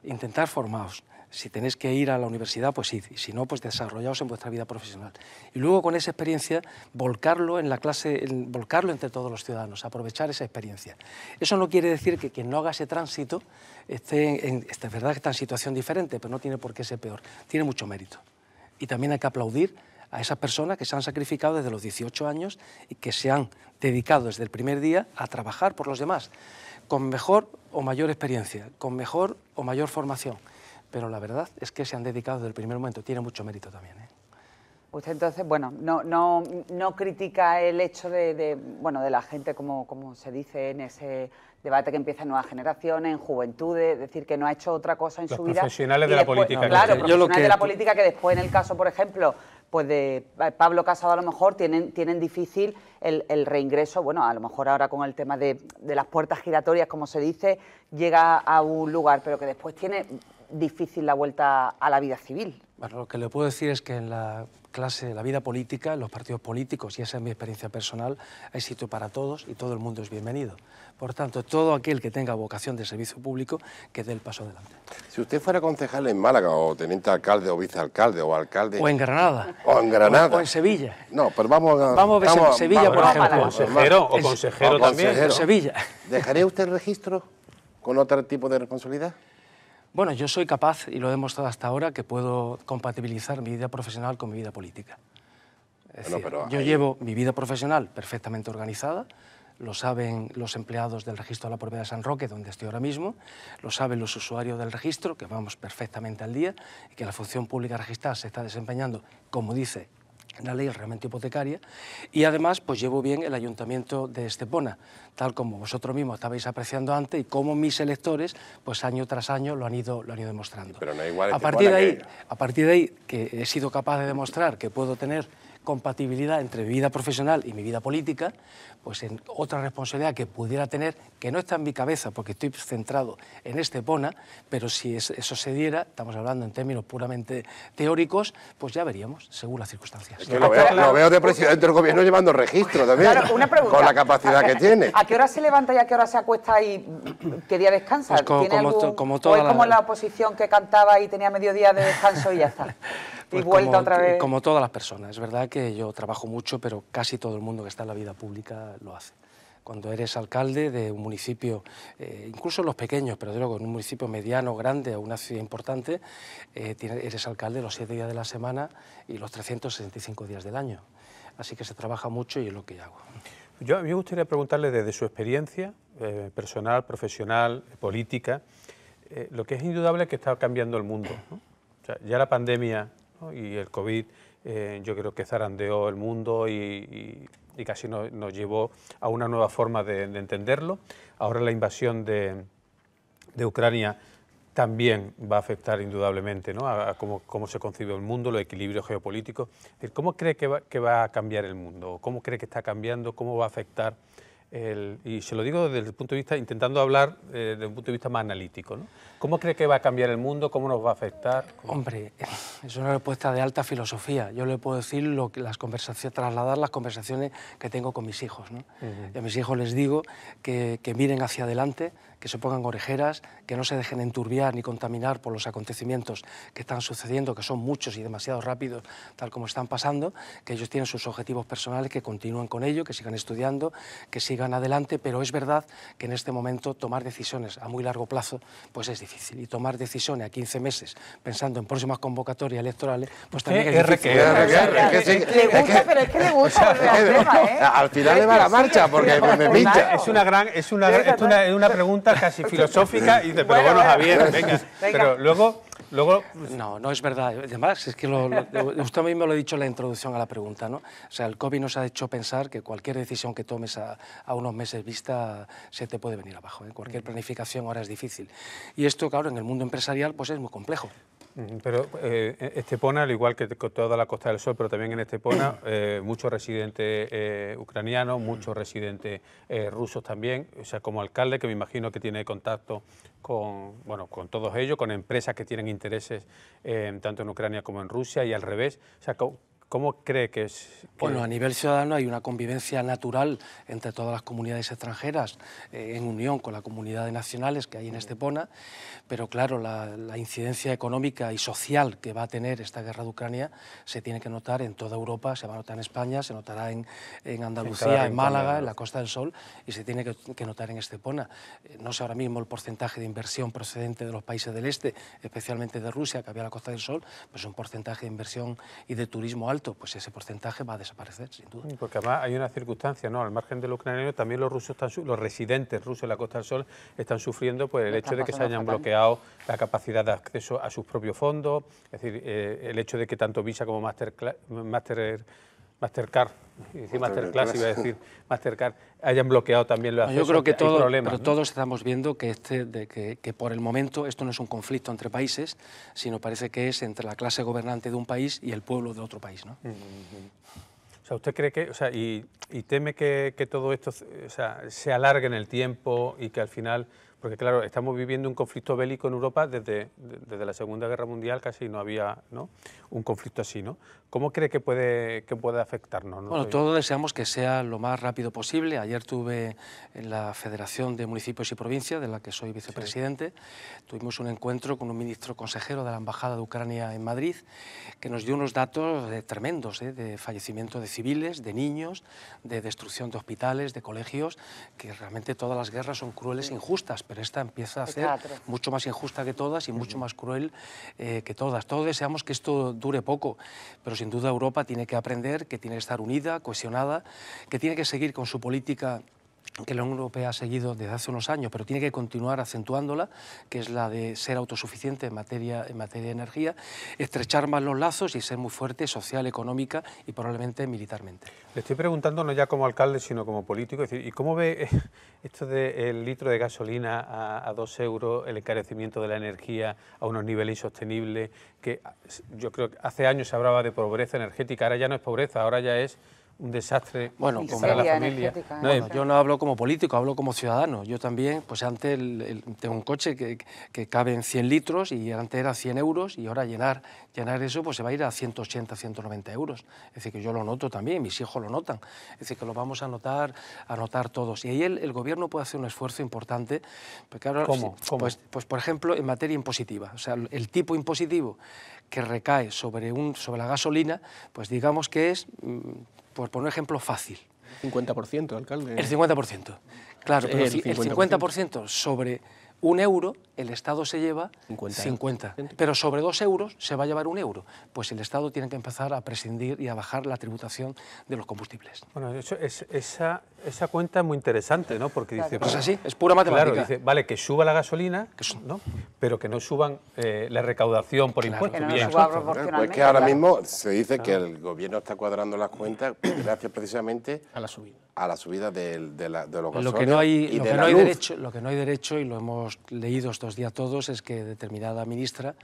intentar formaos, si tenéis que ir a la universidad, pues sí, y si no, pues desarrollaos en vuestra vida profesional. Y luego con esa experiencia, volcarlo en la clase, volcarlo entre todos los ciudadanos, aprovechar esa experiencia. Eso no quiere decir que quien no haga ese tránsito esté en, es verdad que está en situación diferente, pero no tiene por qué ser peor, tiene mucho mérito. Y también hay que aplaudir a esas personas que se han sacrificado desde los 18 años y que se han dedicado desde el primer día a trabajar por los demás, con mejor o mayor experiencia, con mejor o mayor formación pero la verdad es que se han dedicado desde el primer momento, tiene mucho mérito también. ¿eh? Usted entonces, bueno, no, no, no critica el hecho de, bueno, de la gente, como, como se dice en ese debate que empieza en nuevas generaciones, en juventudes, es decir, que no ha hecho otra cosa en su vida. Profesionales de la política. claro, profesionales de la política que después, en el caso, por ejemplo, pues de Pablo Casado a lo mejor tienen, tienen difícil el, el, reingreso, bueno, a lo mejor ahora con el tema de, de las puertas giratorias, como se dice, llega a un lugar, pero que después tiene difícil la vuelta a la vida civil. Bueno, lo que le puedo decir es que en la clase, la vida política, en los partidos políticos, y esa es mi experiencia personal, hay sitio para todos y todo el mundo es bienvenido. Por tanto, todo aquel que tenga vocación de servicio público, que dé el paso adelante. Si usted fuera concejal en Málaga, o teniente alcalde, o vicealcalde, o alcalde... O en Granada. O en Granada. O, en Sevilla. No, pero vamos a... Vamos a ver Sevilla, por ejemplo. Consejero, o consejero también. En Sevilla. ¿Dejaría usted el registro con otro tipo de responsabilidad? Bueno, yo soy capaz, y lo he demostrado hasta ahora, que puedo compatibilizar mi vida profesional con mi vida política. yo llevo mi vida profesional perfectamente organizada, lo saben los empleados del registro de la propiedad de San Roque, donde estoy ahora mismo, lo saben los usuarios del registro, que vamos perfectamente al día y que la función pública registrada se está desempeñando, como dice la ley realmente hipotecaria y además pues llevo bien el ayuntamiento de Estepona, tal como vosotros mismos estabais apreciando antes y como mis electores pues año tras año lo han ido, lo han ido demostrando. Pero no igual a, partir de ahí, a partir de ahí que he sido capaz de demostrar que puedo tener compatibilidad entre mi vida profesional y mi vida política, pues en otra responsabilidad que pudiera tener, que no está en mi cabeza porque estoy centrado en Estepona, pero si eso se diera, estamos hablando en términos puramente teóricos, pues ya veríamos, según las circunstancias. lo, veo, de presidente del gobierno llevando registro también, con la capacidad que tiene. ¿A qué hora se levanta y a qué hora se acuesta y qué día descansa? Pues como, como, toda ¿O es como la oposición que cantaba y tenía medio día de descanso y ya está? (laughs) y pues vuelta otra vez. Como todas las personas. Es verdad que yo trabajo mucho, pero casi todo el mundo que está en la vida pública lo hace. Cuando eres alcalde de un municipio, eh, incluso los pequeños, pero luego en un municipio mediano, grande o una ciudad importante, eh, eres alcalde los siete días de la semana y los 365 días del año. Así que se trabaja mucho y es lo que hago. Yo, a mí me gustaría preguntarle desde su experiencia eh, personal, profesional, política, lo que es indudable es que está cambiando el mundo. ya la pandemia y el COVID eh, yo creo que zarandeó el mundo y, casi nos, llevó a una nueva forma de, entenderlo. Ahora la invasión de, Ucrania también va a afectar indudablemente ¿no? a, cómo, se concibe el mundo, los equilibrios geopolíticos. ¿Cómo cree que va, que va a cambiar el mundo? ¿Cómo cree que está cambiando? ¿Cómo va a afectar y se lo digo desde el punto de vista, intentando hablar eh, desde un punto de vista más analítico. ¿no? ¿Cómo cree que va a cambiar el mundo? ¿Cómo nos va a afectar? Hombre, es una respuesta de alta filosofía. Yo le puedo decir lo que las conversaciones, trasladar las conversaciones que tengo con mis hijos. ¿no? Y a mis hijos les digo que, que miren hacia adelante, que se pongan orejeras, que no se dejen enturbiar ni contaminar por los acontecimientos que están sucediendo, que son muchos y demasiado rápidos, tal como están pasando, que ellos tienen sus objetivos personales, que continúen con ello, que sigan estudiando, que sigan adelante, pero es verdad que en este momento tomar decisiones a muy largo plazo pues es difícil y tomar decisiones a 15 meses pensando en próximas convocatorias electorales pues también es difícil. Le gusta, pero es que le gusta (laughs) (laughs) ¿eh? Al final le va la marcha porque me pincha. Es una gran, es una, es una pregunta casi (laughs) filosófica y dice, pero bueno, Javier, venga. Pero luego, luego... No, no es verdad. Además, es que lo, usted mismo lo ha dicho en la introducción a la pregunta, ¿no? O sea, el COVID nos ha hecho pensar que cualquier decisión que tomes a, unos meses vista se te puede venir abajo. ¿eh? Cualquier planificación ahora es difícil. Y esto, claro, en el mundo empresarial pues es muy complejo. Pero eh, Estepona, al igual que toda la Costa del Sol, pero también en Estepona, (clears throat) eh, muchos residentes eh, ucranianos, muchos residentes eh, rusos también. O sea, como alcalde, que me imagino que tiene contacto con, bueno, con todos ellos, con empresas que tienen intereses tanto en Ucrania como en Rusia y al revés. O sea, ¿Cómo cree que es? Bueno, a nivel ciudadano hay una convivencia natural entre todas las comunidades extranjeras eh, en unión con las comunidades nacionales que hay en Estepona, pero claro, la, incidencia económica y social que va a tener esta guerra de Ucrania se tiene que notar en toda Europa, se va a notar en España, se notará en, Andalucía, en, Málaga, en la Costa del Sol y se tiene que, notar en Estepona. Eh, no sé ahora mismo el porcentaje de inversión procedente de los países del este, especialmente de Rusia, que había la Costa del Sol, pues un porcentaje de inversión y de turismo alto pues ese porcentaje va a desaparecer, sin duda. Porque además hay una circunstancia, ¿no? Al margen de lo ucraniano, también los rusos están, los residentes rusos en la Costa del Sol están sufriendo pues, el hecho de que se hayan bloqueado la capacidad de acceso a sus propios fondos, es decir, eh, el hecho de que tanto Visa como Master, Master Mastercard, Masterclass iba a decir Mastercard, hayan bloqueado también los. Yo creo que pero todos estamos viendo que, este, de que, que, por el momento esto no es un conflicto entre países, sino parece que es entre la clase gobernante de un país y el pueblo de otro país. ¿no? O sea, ¿usted cree que, o sea, y, y teme que, que, todo esto o sea, se alargue en el tiempo y que al final porque claro, estamos viviendo un conflicto bélico en Europa desde, desde la Segunda Guerra Mundial, casi no había ¿no? un conflicto así. ¿no? ¿Cómo cree que puede, que puede afectarnos? Bueno, todos deseamos que sea lo más rápido posible. Ayer tuve en la Federación de Municipios y Provincias, de la que soy vicepresidente, tuvimos un encuentro con un ministro consejero de la Embajada de Ucrania en Madrid, que nos dio unos datos eh, tremendos ¿eh? de fallecimiento de civiles, de niños, de destrucción de hospitales, de colegios, que realmente todas las guerras son crueles e injustas, pero esta empieza a ser mucho más injusta que todas y mucho más cruel eh, que todas. Todos deseamos que esto dure poco, pero sin duda Europa tiene que aprender que tiene que estar unida, cohesionada, que tiene que seguir con su política que la Unión Europea ha seguido desde hace unos años, pero tiene que continuar acentuándola, que es la de ser autosuficiente en materia, en materia de energía, estrechar más los lazos y ser muy fuerte social, económica y probablemente militarmente. Le estoy preguntando no ya como alcalde, sino como político, ¿y cómo ve (laughs) esto del litro de gasolina a, a dos euros, el encarecimiento de la energía a unos niveles insostenibles, que yo creo que hace años se hablaba de pobreza energética, ahora ya no es pobreza, ahora ya es un desastre bueno, para la familia. ¿eh? yo no hablo como político, hablo como ciudadano. Yo también, pues antes tengo un coche que, que, cabe en 100 litros y antes era 100 euros y ahora llenar, llenar eso pues se va a ir a 180, 190 euros. Es decir, que yo lo noto también, mis hijos lo notan. Es decir, que lo vamos a notar, a notar todos. Y ahí el, gobierno puede hacer un esfuerzo importante. Porque ahora, ¿Cómo? Pues, pues, por ejemplo, en materia impositiva. O sea, el tipo impositivo que recae sobre, un, sobre la gasolina, pues digamos que es mm, por poner un ejemplo fácil. 50%, alcalde. El 50%. Claro, pero el 50%, sobre un euro, el Estado se lleva 50. Pero sobre dos euros se va a llevar un euro. Pues el Estado tiene que empezar a prescindir y a bajar la tributación de los combustibles. Bueno, eso, es, esa, esa cuenta es muy interesante, ¿no? Porque dice... Pues así, es pura matemática. Claro, dice, vale, que suba la gasolina, ¿no? pero que no suban eh, la recaudación por impuestos. Que no suba pues que ahora mismo se dice que el gobierno está cuadrando las cuentas gracias precisamente a la subida a la subida de, de, la, de los lo que no hay, lo que no hay derecho Lo que no hay derecho, y lo hemos leído estos días todos, es que determinada ministra,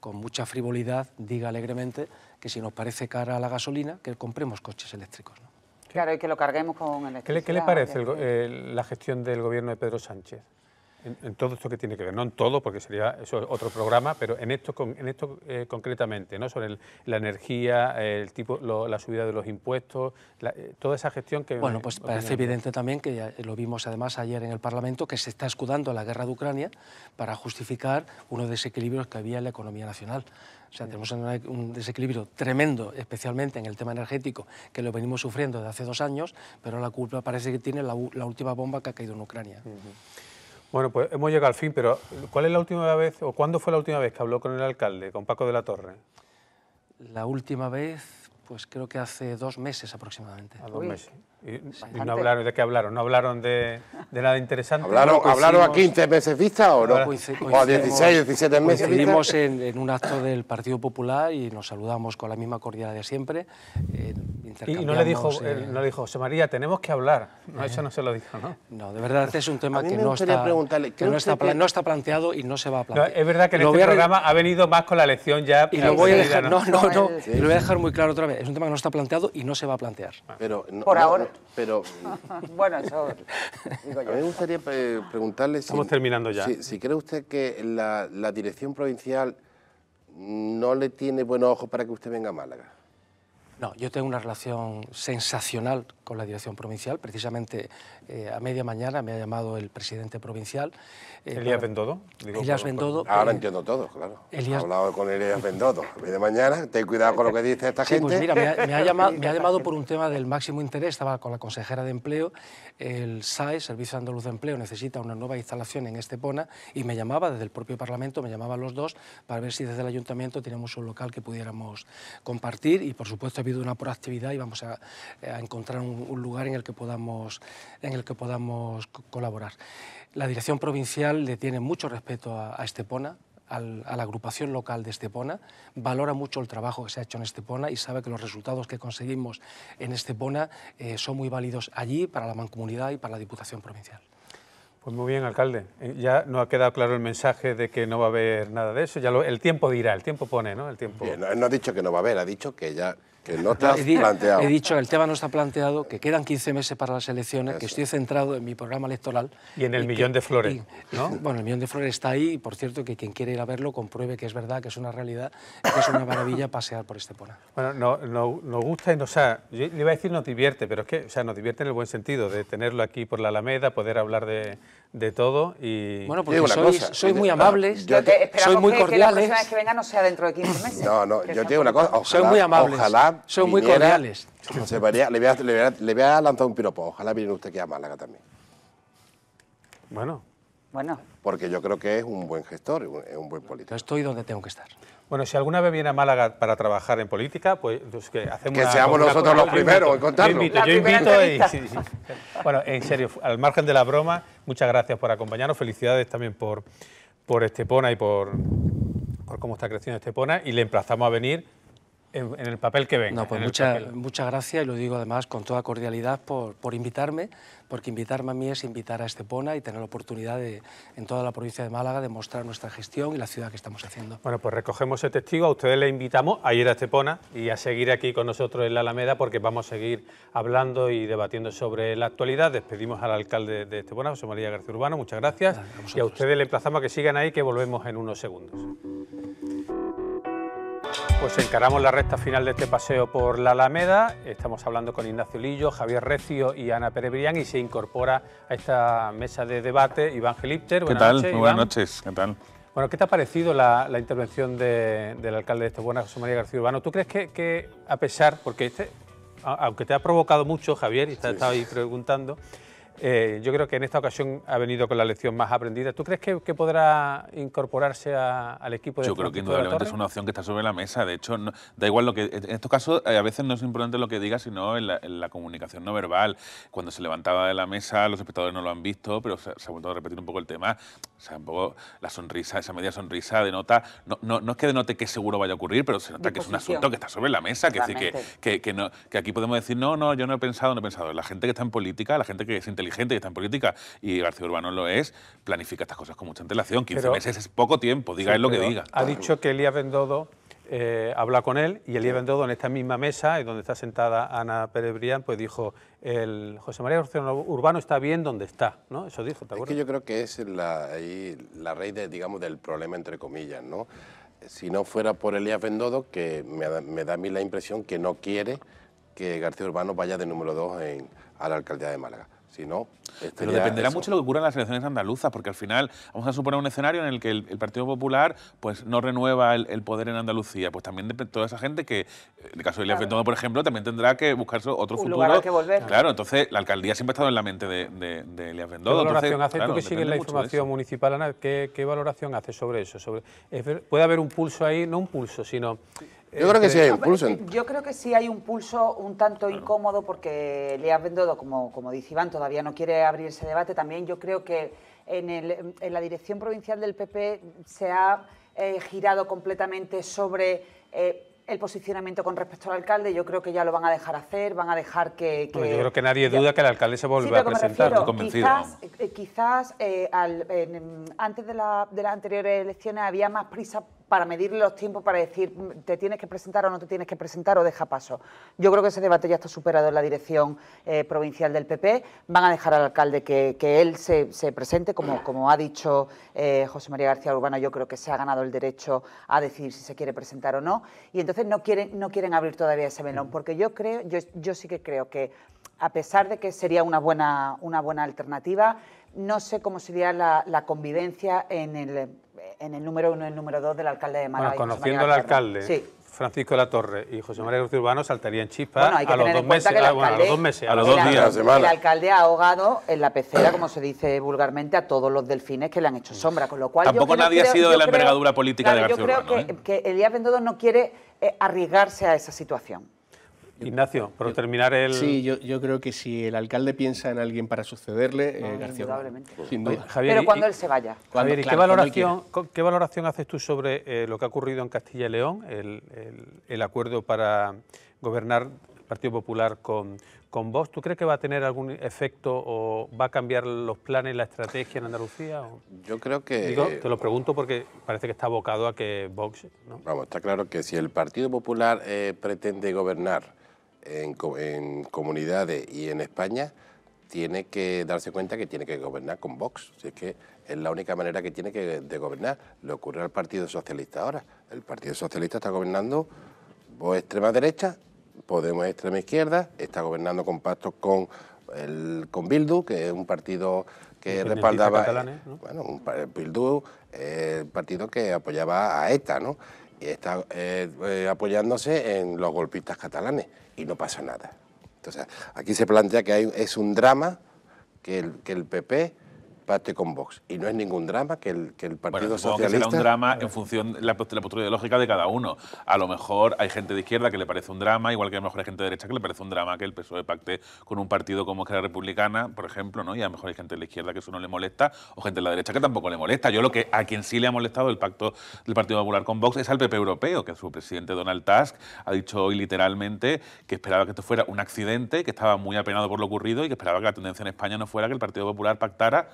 con mucha frivolidad, diga alegremente que si nos parece cara la gasolina, que compremos coches eléctricos. ¿no? Claro, y que lo carguemos con electricidad. ¿Qué le, parece la gestión del gobierno de Pedro Sánchez? En, todo esto que tiene que ver, no en todo, porque sería eso otro programa, pero en esto, en esto eh, concretamente, ¿no? sobre la energía, el tipo, la subida de los impuestos, eh, toda esa gestión que... Bueno, pues parece evidente también, que lo vimos además ayer en el Parlamento, que se está escudando la guerra de Ucrania para justificar unos desequilibrios que había en la economía nacional. O sea, tenemos un desequilibrio tremendo, especialmente en el tema energético, que lo venimos sufriendo desde hace dos años, pero la culpa parece que tiene la, última bomba que ha caído en Ucrania. Bueno, pues hemos llegado al fin, pero ¿cuál es la última vez o cuándo fue la última vez que habló con el alcalde, con Paco de la Torre? La última vez, pues creo que hace dos meses aproximadamente. A dos meses. Y, no hablaron de qué hablaron, no hablaron de, nada interesante. ¿Hablaron, ¿hablaron a 15 meses vista o no? o a 16, 17 meses vista. Coincidimos en, en, un acto del Partido Popular y nos saludamos con la misma cordialidad de siempre. Eh, y no le dijo, eh, no le dijo, José María, tenemos que hablar. No, eso no se lo dijo, ¿no? No, de verdad es un tema que, no está, que no, está, no está, planteado y no se va a plantear. es verdad que en este programa ha venido más con la lección ya. Y lo voy a dejar, no, no, no, lo voy a dejar muy claro otra vez. Es un tema que no está planteado y no se va a plantear. Pero, Por ahora. Pero (laughs) bueno, eso digo yo. A mí me gustaría preguntarle Estamos terminando ya. Si, cree usted que la, la dirección provincial no le tiene buenos ojos para que usted venga a Málaga. No, yo tengo una relación sensacional con la dirección provincial. Precisamente eh, a media mañana me ha llamado el presidente provincial. Eh, Elías Bendodo. Elías Bendodo. Ahora entiendo todo, claro. He hablado con Elías Bendodo. A media mañana, ten cuidado con lo que dice esta sí, pues gente. Pues mira, me ha, llamado, me ha, (laughs) llamado, por un tema del máximo interés. Estaba con la consejera de Empleo. El SAE, Servicio Andaluz de Empleo, necesita una nueva instalación en Estepona y me llamaba desde el propio Parlamento, me llamaban los dos para ver si desde el Ayuntamiento teníamos un local que pudiéramos compartir y, por supuesto, habido una proactividad y vamos a, encontrar un, lugar en el que podamos, en el que podamos colaborar. La dirección provincial le tiene mucho respeto a, Estepona, a la agrupación local de Estepona, valora mucho el trabajo que se ha hecho en Estepona y sabe que los resultados que conseguimos en Estepona eh, son muy válidos allí para la mancomunidad y para la Diputación Provincial. Pues muy bien, alcalde. Eh, ya no ha quedado claro el mensaje de que no va a haber nada de eso. Ya el tiempo dirá, el tiempo pone, ¿no? El tiempo. Bien, no ha dicho que no va a haber, ha dicho que ya no he, planteado. He dicho que el tema no está planteado, que quedan 15 meses para las elecciones, que estoy centrado en mi programa electoral. Y en el millón de flores, ¿no? (laughs) Bueno, el millón de flores está ahí y, por cierto, que quien quiera ir a verlo compruebe que es verdad, que es una realidad, que es una maravilla (laughs) pasear por Estepona. Bueno, no, no, nos gusta y nos, o sea, yo le iba a decir nos divierte, pero es que, o sea, nos divierte en el buen sentido, de tenerlo aquí por la Alameda, poder hablar de, de todo y... Bueno, porque sois, sois, muy amables, yo soy muy cordiales. Que la próxima vez que venga no sea dentro de 15 meses. No, no, yo te digo una cosa, ojalá, soy muy amables, ojalá soy muy cordiales. le, voy a, le, voy a, lanzar un piropo, ojalá viniera usted aquí a Málaga también. Bueno, Bueno. Porque yo creo que es un buen gestor, es un buen político. Yo estoy donde tengo que estar. Bueno, si alguna vez viene a Málaga para trabajar en política, pues, pues que hacemos Que una- seamos una- nosotros los primeros en contarlo. Yo invito, yo invito y, entrevista. sí, sí. Bueno, en serio, al margen de la broma, muchas gracias por acompañarnos. Felicidades también por, por Estepona y por, por cómo está creciendo Estepona. Y le emplazamos a venir en, en el papel que venga. No, pues el muchas muchas gracias y lo digo además con toda cordialidad por, por invitarme, porque invitarme a mí es invitar a Estepona y tener la oportunidad de, en toda la provincia de Málaga, de mostrar nuestra gestión y la ciudad que estamos haciendo. Bueno, pues recogemos ese testigo. A ustedes les invitamos a ir a Estepona y a seguir aquí con nosotros en la Alameda porque vamos a seguir hablando y debatiendo sobre la actualidad. Despedimos al alcalde de Estepona, José María García Urbano. Muchas gracias. A. Y a ustedes les emplazamos a que sigan ahí, que volvemos en unos segundos. Pues encaramos la recta final de este paseo por la Alameda. Estamos hablando con Ignacio Lillo, Javier Recio y Ana Perebrián y se incorpora a esta mesa de debate Iván Gelipter. ¿Qué Buenas tal? Muy buenas noches. ¿Qué tal? Bueno, ¿qué te ha parecido la, la intervención de- del alcalde de Estepona, José María García Urbano? ¿Tú crees que, que a pesar, porque este, a- aunque te ha provocado mucho, Javier, y te ha estado ahí preguntando, eh, yo creo que en esta ocasión ha venido con la lección más aprendida. ¿Tú crees que, que podrá incorporarse a- al equipo de Yo creo que indudablemente es una opción que está sobre la mesa. De hecho, no- da igual lo que. En estos casos, eh, a veces no es importante lo que diga, sino en la, en la comunicación no verbal. Cuando se levantaba de la mesa, los espectadores no lo han visto, pero se, se ha vuelto a repetir un poco el tema. O sea, un poco la sonrisa, esa media sonrisa denota. No, no, no es que denote que seguro vaya a ocurrir, pero se nota que es un asunto que está sobre la mesa. Que, decir, que, que no, que aquí podemos decir, no, no, yo no he pensado, no he pensado. La gente que está en política, la gente que es inteligente, que está en política, y García Urbano lo es, planifica estas cosas con mucha antelación. 15 Pero- meses es poco tiempo, diga él lo que diga. Ha dicho que Elías Bendodo eh, habla con él y Elías Bendodo en esta misma mesa, y donde está sentada Ana Perebrián, pues dijo, el José María García Urbano está bien donde está, ¿no? Eso dijo, ¿te Es acuerdas? que yo creo que es la, ahí la raíz, de, digamos, del problema, entre comillas, ¿no? Si no fuera por Elías Bendodo, que me da, me da a mí la impresión que no quiere que García Urbano vaya de número dos en, a la alcaldía de Málaga. Si no, Pero estaría dependerá eso. mucho de lo que ocurra en las elecciones andaluzas, porque al final vamos a suponer un escenario en el que el, el Partido Popular pues no renueva el, el poder en Andalucía. Pues también depende toda esa gente que, en el caso de Elías Bendodo, por ejemplo, también tendrá que buscarse otro Un futuro. lugar al que volver. Claro, entonces la alcaldía siempre ha estado en la mente de, de, de Elías ¿Qué Bendodo. valoración entonces, haces claro, tú que sigues la de información municipal, Ana? ¿qué, qué valoración haces sobre eso? Sobre, ¿Puede haber un pulso ahí? No un pulso, sino... Yo creo que sí hay un pulso. Eh, en- Yo creo que sí hay un pulso un tanto incómodo porque Elías Bendodo, como, como dice Iván, todavía no quiere abrir ese debate. También yo creo que en, el- en la dirección provincial del PP se ha eh, girado completamente sobre eh, el posicionamiento con respecto al alcalde. Yo creo que ya lo van a dejar hacer, van a dejar que... Bueno, que- yo creo que nadie ya- duda que el alcalde se Sí, vuelva pero a presentar. refiero, Estoy convencido, Quizás, eh, quizás eh, al- en- antes de, la- de las anteriores elecciones había más prisa para medir los tiempos, para decir mm, te tienes que presentar o no te tienes que presentar o deja paso. Yo creo que ese debate ya está superado en la dirección eh, provincial del PP. Van a dejar al alcalde que, que él se, se presente, como, como ha dicho eh, José María García Urbano, yo creo que se ha ganado el derecho a decidir si se quiere presentar o no. Y entonces no quieren, no quieren abrir todavía ese melón, porque yo creo, yo, yo sí que creo que a pesar de que sería una buena, una buena alternativa, no sé cómo sería la, la convivencia en el, en el número uno y el número dos del alcalde de Málaga. Bueno, conociendo al alcalde, Urbano. Sí. Francisco de la Torre y José María García Urbano saltarían chispas Bueno, a los dos meses. ah, bueno, a los dos meses. a los dos días. La semana. el alcalde ha ahogado en la pecera, como se dice vulgarmente, a todos los delfines que le han hecho sombra, con lo cual yo Tampoco creo- nadie ha sido de la creo- envergadura política de García Yo creo Urbano, que, ¿eh? que Elías Bendodo no quiere eh, arriesgarse a esa situación. Ignacio, por terminar el... Sí, yo, yo creo que si el alcalde piensa en alguien para sucederle, eh, García indudablemente. sin Oye, duda. Javier, Pero cuando y- él se vaya. Cuando- Javier, ¿y claro, qué, valoración, qué valoración haces tú sobre eh, lo que ha ocurrido en Castilla y León, el, el- el acuerdo para gobernar el Partido Popular con, con Vox? ¿Tú crees que va a tener algún efecto o va a cambiar los planes, la estrategia en Andalucía? o- Yo creo que... Digo, te lo pregunto porque parece que está abocado a que Vox... ¿no? Vamos, está claro que si el Partido Popular eh, pretende gobernar en, co- en comunidades y en España, tiene que darse cuenta que tiene que gobernar con Vox. Si es que es la única manera que tiene que, de gobernar. Le ocurre al Partido Socialista ahora. El Partido Socialista está gobernando Vox extrema derecha, Podemos extrema izquierda, está gobernando con pactos con, el, con Bildu, que es un partido que respaldaba... catalanes, ¿no? Bueno, un, Bildu, eh, el partido que apoyaba a ETA, ¿no? Y está eh, eh, apoyándose en los golpistas catalanes y no pasa nada. Entonces, aquí se plantea que hay, es un drama que el, que el PP pacte con Vox. Y no es ningún drama que el, que el Partido Bueno, supongo que Socialista... será un drama en función de la, la postura ideológica de cada uno. A lo mejor hay gente de izquierda que le parece un drama, igual que a lo mejor hay gente de derecha que le parece un drama que el PSOE pacte con un partido como Esquerra Republicana, por ejemplo, ¿no? Y a lo mejor hay gente de la izquierda que eso no le molesta, o gente de la derecha que tampoco le molesta. Yo lo que a quien sí le ha molestado el pacto del Partido Popular con Vox es al PP Europeo, que su presidente Donald Tusk ha dicho hoy literalmente que esperaba que esto fuera un accidente, que estaba muy apenado por lo ocurrido y que esperaba que la tendencia en España no fuera que el Partido Popular pactara,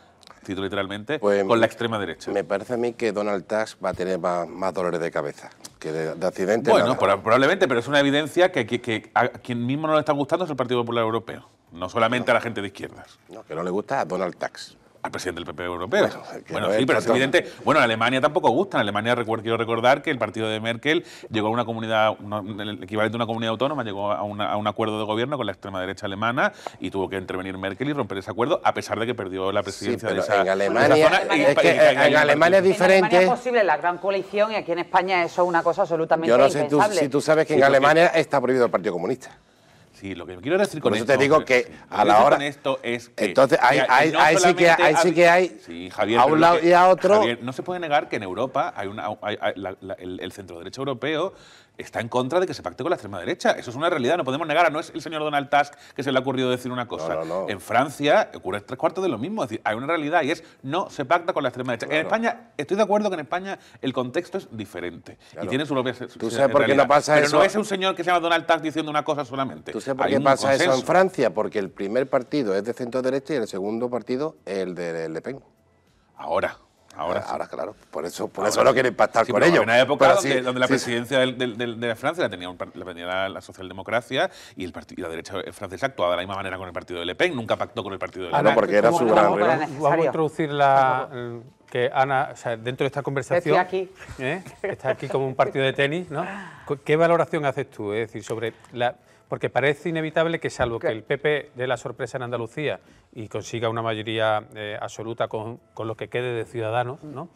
cito literalmente, Pues, con la extrema derecha. Me parece a mí que Donald Tusk va a tener más, más dolores de cabeza que de, de accidente. Bueno, nada. probablemente, pero es una evidencia que, que- que a quien mismo no le está gustando es el Partido Popular Europeo, no solamente a la gente de izquierdas. No, que no le gusta a Donald Tusk. Al presidente del PP europeo. Bueno, Bueno, que no sí, pero es evidente. Bueno, en Alemania tampoco gusta. En Alemania quiero recordar que el partido de Merkel llegó a una comunidad, una- el equivalente a una comunidad autónoma, llegó a, una- a un acuerdo de gobierno con la extrema derecha alemana y tuvo que intervenir Merkel y romper ese acuerdo, a pesar de que perdió la Sí, presidencia pero de esa en de Alemania, esa zona y- es y- y- en Alemania es En Alemania diferente. es posible la gran coalición y aquí en España eso es una cosa absolutamente Yo no sé tú, si tú sabes que en Sí, Alemania está prohibido el Partido Comunista. Sí, lo que quiero decir Por con eso esto, te digo que a la decir hora- con esto es que Entonces, ahí- que ahí- no ahí sí que- sí hay- Sí, Javier, a un lado que- y a otro- Javier, no se puede negar que en Europa hay una, hay- hay- la- la- el, el centro derecha europeo está en contra de que se pacte con la extrema derecha. Eso es una realidad, no podemos negar. No es el señor Donald Tusk que se le ha ocurrido decir una cosa. no, no. En Francia ocurre tres cuartos de lo mismo. Es decir, hay una realidad y es no se pacta con la extrema derecha. En España, estoy de acuerdo que en España el contexto es diferente Claro. y tiene su propia ¿Tú sabes por qué no pasa Pero eso? no es un señor que se llama Donald Tusk diciendo una cosa solamente. ¿Tú sabes por qué pasa eso en. Francia? Porque el primer partido es de centro derecha y el segundo partido el de Le Pen. Ahora, ahora. sí. Ahora, claro, por eso, por Ahora eso no quieren pactar Sí, con ellos. Había una época donde, sí, donde la sí, presidencia del- de Francia la tenía, un la, tenía la, la socialdemocracia y, el y la derecha francesa actuaba de la misma manera con el partido de Le Pen, nunca pactó con el partido de Le Claro, Pen. porque era ¿cómo- su gran rival. Vamos a introducir la, que Ana, o sea, dentro de esta conversación, aquí. ¿eh? está aquí como un partido de tenis, ¿no? (laughs) ¿Qué valoración haces tú? Es decir, sobre la, porque parece inevitable que salvo que el PP dé la sorpresa en Andalucía y consiga una mayoría eh, absoluta con, con lo que quede de ciudadanos, ¿no?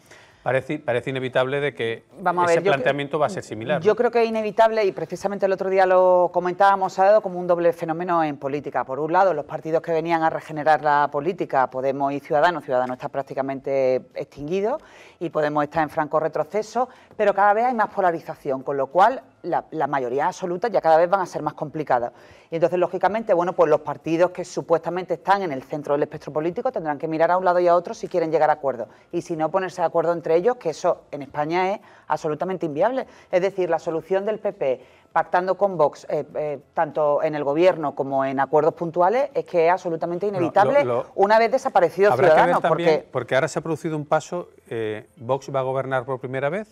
Parece, parece inevitable de que Vamos a ese ver, planteamiento va a ser similar. Yo ¿no? creo que es inevitable y precisamente el otro día lo comentábamos, ha dado como un doble fenómeno en política. Por un lado, los partidos que venían a regenerar la política, Podemos y Ciudadanos, Ciudadanos está prácticamente extinguido y Podemos está en franco retroceso, pero cada vez hay más polarización, con lo cual la, la mayoría absoluta ya cada vez van a ser más complicadas. Y entonces, lógicamente, bueno, pues los partidos que supuestamente están en el centro del espectro político tendrán que mirar a un lado y a otro si quieren llegar a acuerdos. Y si no, ponerse de acuerdo entre ellos, que eso en España es absolutamente inviable. Es decir, la solución del PP pactando con Vox, eh, eh, tanto en el gobierno como en acuerdos puntuales, es que es absolutamente inevitable lo- una vez desaparecido Ciudadanos. también, porque porque ahora se ha producido un paso, eh, Vox va a gobernar por primera vez.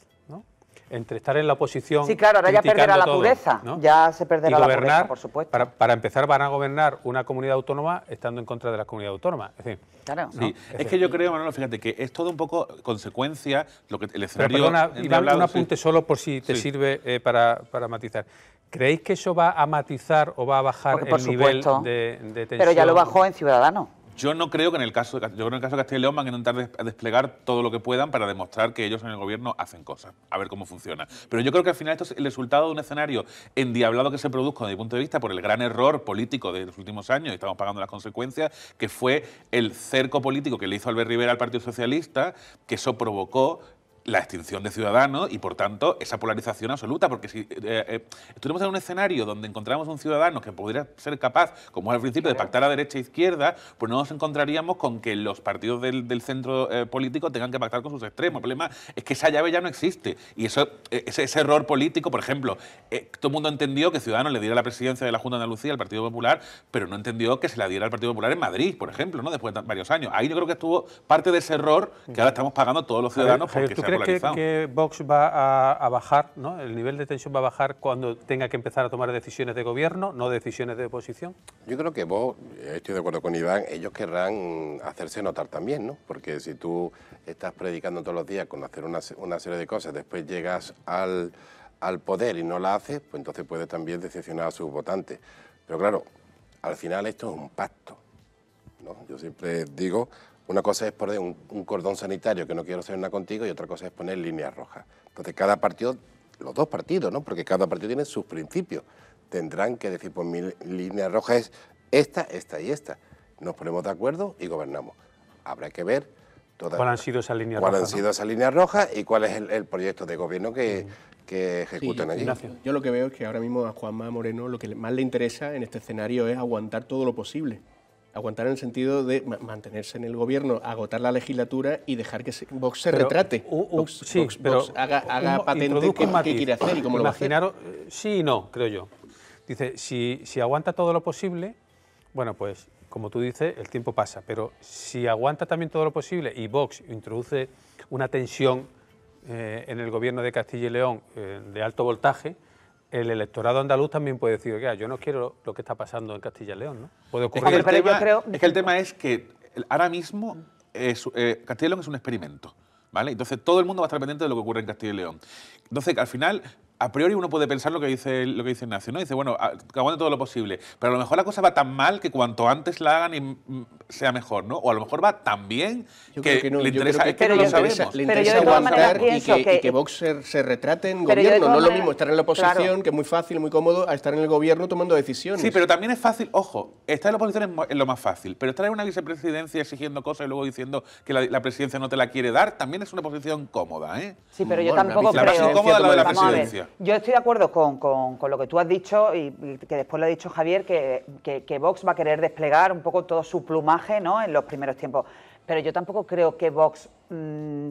Entre estar en la oposición. Sí, claro, ahora ya criticando perderá la todo, pureza, ¿no? ya se perderá Y la pureza, por supuesto. Para, para empezar, van a gobernar una comunidad autónoma estando en contra de la comunidad autónoma. Es decir, Claro. Sí, es que yo creo, Manolo, fíjate que es todo un poco consecuencia lo que el Pero escenario perdona, de Iván, hablado, un sí. apunte solo por si te Sí. sirve eh, para, para matizar. ¿Creéis que eso va a matizar o va a bajar Porque, por el nivel de, de tensión? Pero ya lo bajó en Ciudadanos. Yo no creo que en el caso de, yo creo en el caso de Castilla y León van a intentar des- desplegar todo lo que puedan para demostrar que ellos en el gobierno hacen cosas, a ver cómo funciona. Pero yo creo que al final esto es el resultado de un escenario endiablado que se produjo desde mi punto de vista por el gran error político de los últimos años y estamos pagando las consecuencias, que fue el cerco político que le hizo Albert Rivera al Partido Socialista, que eso provocó la extinción de Ciudadanos y, por tanto, esa polarización absoluta. Porque si eh, eh, estuviéramos en un escenario donde encontramos un ciudadano que podría ser capaz, como al principio, de pactar a derecha e izquierda, pues no nos encontraríamos con que los partidos del, del centro eh, político tengan que pactar con sus extremos. El problema es que esa llave ya no existe. Y eso, eh, ese, ese error político, por ejemplo, eh, todo el mundo entendió que Ciudadanos le diera la presidencia de la Junta de Andalucía al Partido Popular, pero no entendió que se la diera al Partido Popular en Madrid, por ejemplo, ¿no? después de varios años. Ahí yo creo que estuvo parte de ese error que ahora estamos pagando todos los ciudadanos Javier, porque ¿Tú se ha crees que, Vox va a, a bajar, ¿no? el nivel de tensión va a bajar cuando tenga que empezar a tomar decisiones de gobierno, no decisiones de oposición? Yo creo que vos, eh, estoy de acuerdo con Iván, ellos querrán hacerse notar también, ¿no? Porque si tú estás predicando todos los días con hacer una, se- una serie de cosas, después llegas al, al poder y no la haces, pues entonces puedes también decepcionar a sus votantes. Pero claro, al final esto es un pacto, ¿no? Yo siempre digo, una cosa es poner un, un cordón sanitario que no quiero hacer una contigo y otra cosa es poner líneas rojas. Entonces cada partido, los dos partidos, ¿no? Porque cada partido tiene sus principios. Tendrán que decir, pues mi línea roja es esta, esta y esta. Nos ponemos de acuerdo y gobernamos. Habrá que ver Toda- ¿Cuáles han sido esas líneas ¿Cuáles han rojas, no? sido esas líneas rojas y cuál es el, el proyecto de gobierno que, que ejecutan allí? Ignacio. Yo lo que veo es que ahora mismo a Juanma Moreno lo que más le interesa en este escenario es aguantar todo lo posible. Aguantar en el sentido de ma- mantenerse en el gobierno, agotar la legislatura y dejar que se- Vox se Pero retrate. Vox, sí, Vox- pero Vox haga, haga un- patente qué, quiere hacer y cómo lo va a hacer. Imaginaros, sí y no, creo yo. Dice, si, si aguanta todo lo posible, bueno, pues como tú dices, el tiempo pasa, pero si aguanta también todo lo posible y Vox introduce una tensión eh, en el gobierno de Castilla y León eh, de alto voltaje, el electorado andaluz también puede decir, "Oiga, yo no quiero lo que está pasando en Castilla y León, ¿no? Puede Es que, ocurrir. el tema, creo- es que el tema es que ahora mismo es, eh, Castilla y León es un experimento. ¿Vale? Entonces todo el mundo va a estar pendiente de lo que ocurre en Castilla y León. Entonces, al final, a priori uno puede pensar lo que dice, lo que dice Ignacio, ¿no? Dice, bueno, a- que aguante todo lo posible. Pero a lo mejor la cosa va tan mal que cuanto antes la hagan y mm, sea mejor, ¿no? O a lo mejor va tan bien Yo que, creo que no, le yo interesa, es que no lo le interesa, le aguantar y que, y que- Vox se, se retrate en gobierno. No es lo mismo estar en la oposición, claro. que es muy fácil, muy cómodo, a estar en el gobierno tomando decisiones. Sí, pero también es fácil, ojo, estar en la oposición es lo más fácil, pero estar en una vicepresidencia exigiendo cosas y luego diciendo que la, la presidencia no te la quiere dar, también es una posición cómoda, ¿eh? Sí, pero yo Bueno, tampoco La más creo. incómoda es la de la Vamos Yo estoy de acuerdo con, con- con lo que tú has dicho y, y que después lo ha dicho Javier, que, que- que Vox va a querer desplegar un poco todo su plumaje ¿no? en los primeros tiempos. Pero yo tampoco creo que Vox mm,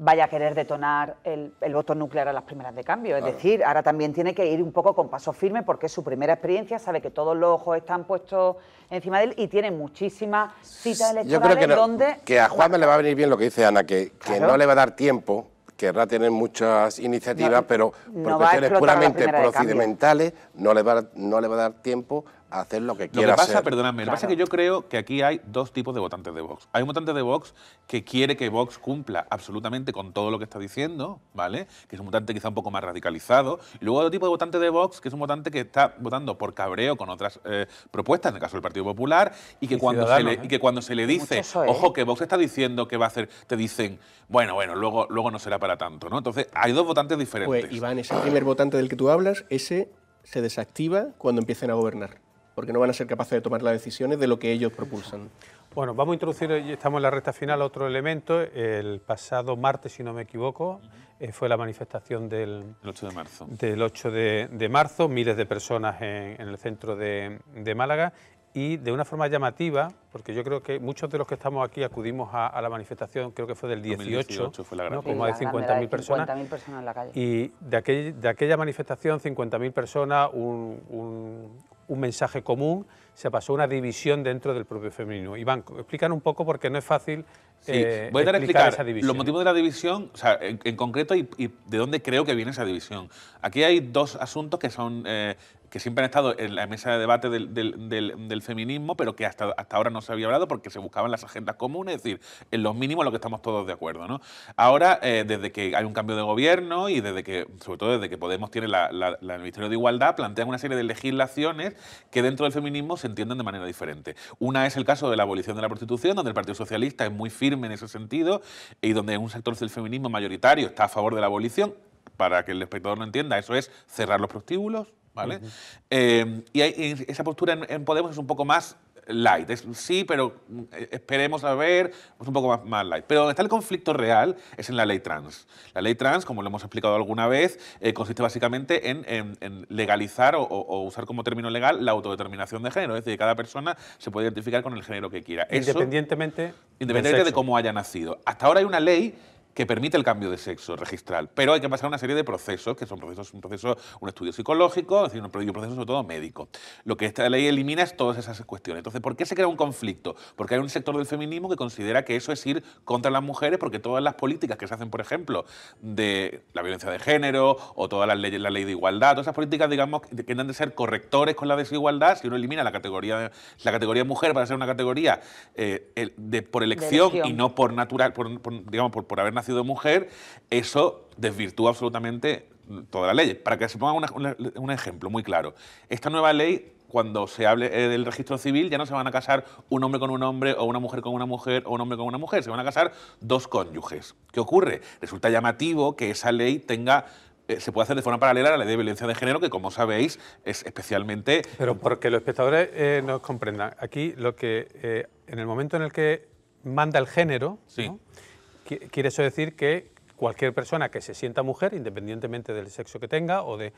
vaya a querer detonar el, el voto nuclear a las primeras de cambio. Es decir, ahora también tiene que ir un poco con paso firme porque es su primera experiencia, sabe que todos los ojos están puestos encima de él y tiene muchísimas citas Yo electorales creo que, no- donde... que a Juanma le va a venir bien lo que dice Ana, que, que Claro. no le va a dar tiempo, querrá tener muchas iniciativas, No, pero no por a cuestiones puramente procedimentales no le, va, a- no le va a dar tiempo a hacer lo que Lo quiera que pasa, hacer. perdóname, lo que pasa es que yo creo que aquí hay dos tipos de votantes de Vox. Hay un votante de Vox que quiere que Vox cumpla absolutamente con todo lo que está diciendo, ¿vale? Que es un votante quizá un poco más radicalizado. Y luego hay otro tipo de votante de Vox que es un votante que está votando por cabreo con otras eh, propuestas, en el caso del Partido Popular, y que, Y cuando, se Ciudadanos, le, ¿eh? y que cuando se le dice, PSOE, ojo, ¿eh? que Vox está diciendo que va a hacer, te dicen, bueno, bueno, luego, luego no será para tanto, ¿no? Entonces, hay dos votantes diferentes. Pues Iván, ese primer votante del que tú hablas, ese se desactiva cuando empiecen a gobernar, porque no van a ser capaces de tomar las decisiones de lo que ellos propulsan. Bueno, vamos a introducir, ya estamos en la recta final, otro elemento. El pasado martes, si no me equivoco, eh, fue la manifestación del, el 8 de marzo. del 8 de, de marzo, miles de personas en, en el centro de, de Málaga y de una forma llamativa, porque yo creo que muchos de los que estamos aquí acudimos a, a la manifestación, creo que fue del 18, 2018 fue la gran ¿no? Sí, más de la grande era 50.000 personas. 50.000 personas en la calle. Y de, aquel- de aquella manifestación, 50.000 personas, un, un- un mensaje común, se pasó una división dentro del propio feminismo. Iván, explícanos un poco porque no es fácil Sí, eh, voy a intentar explicar explicar esa división. los motivos de la división, o sea, en, en concreto y, y de dónde creo que viene esa división. Aquí hay dos asuntos que son eh, que siempre han estado en la mesa de debate del, feminismo, pero que hasta, hasta ahora no se había hablado porque se buscaban las agendas comunes, es decir, en los mínimos en lo que estamos todos de acuerdo. ¿no? Ahora, eh, desde que hay un cambio de gobierno y desde que, sobre todo desde que Podemos tiene la- la- el Ministerio de Igualdad, plantean una serie de legislaciones que dentro del feminismo se entienden de manera diferente. Una es el caso de la abolición de la prostitución, donde el Partido Socialista es muy firme en ese sentido y donde un sector del feminismo mayoritario está a favor de la abolición. Para que el espectador no entienda, eso es cerrar los prostíbulos, ¿vale? Eh, y hay- y esa postura en, en Podemos es un poco más light. Es, sí, pero eh, esperemos a ver, es un poco más, más light. Pero donde está el conflicto real es en la ley trans. La ley trans, como lo hemos explicado alguna vez, eh, consiste básicamente en, en- en legalizar o, usar como término legal la autodeterminación de género. Es decir, cada persona se puede identificar con el género que quiera. Eso- Independientemente, de cómo haya nacido. Hasta ahora hay una ley que permite el cambio de sexo registral, pero hay que pasar una serie de procesos, que son procesos, un proceso, un estudio psicológico, es decir, un proceso sobre todo médico. Lo que esta ley elimina es todas esas cuestiones. Entonces, ¿por qué se crea un conflicto? Porque hay un sector del feminismo que considera que eso es ir contra las mujeres, porque todas las políticas que se hacen, por ejemplo, de la violencia de género o todas las leyes, la ley de igualdad, todas esas políticas, digamos, que han de ser correctores con la desigualdad, si uno elimina la categoría, la categoría mujer para ser una categoría eh, de, por elección, elección. y no por natural, por, por, digamos, por, por haber nacido mujer, eso desvirtúa absolutamente toda la ley. Para que se ponga una- una- un ejemplo muy claro, esta nueva ley, cuando se hable eh, del registro civil, ya no se van a casar un hombre con un hombre, o una mujer con una mujer, o un hombre con una mujer, se van a casar dos cónyuges. ¿Qué ocurre? Resulta llamativo que esa ley tenga... eh, se puede hacer de forma paralela a la ley de violencia de género, que como sabéis es especialmente Pero porque los espectadores eh, nos comprendan, aquí lo que eh, en el momento en el que manda el género, Sí. ¿no? Quiere eso decir que cualquier persona que se sienta mujer, independientemente del sexo que tenga o de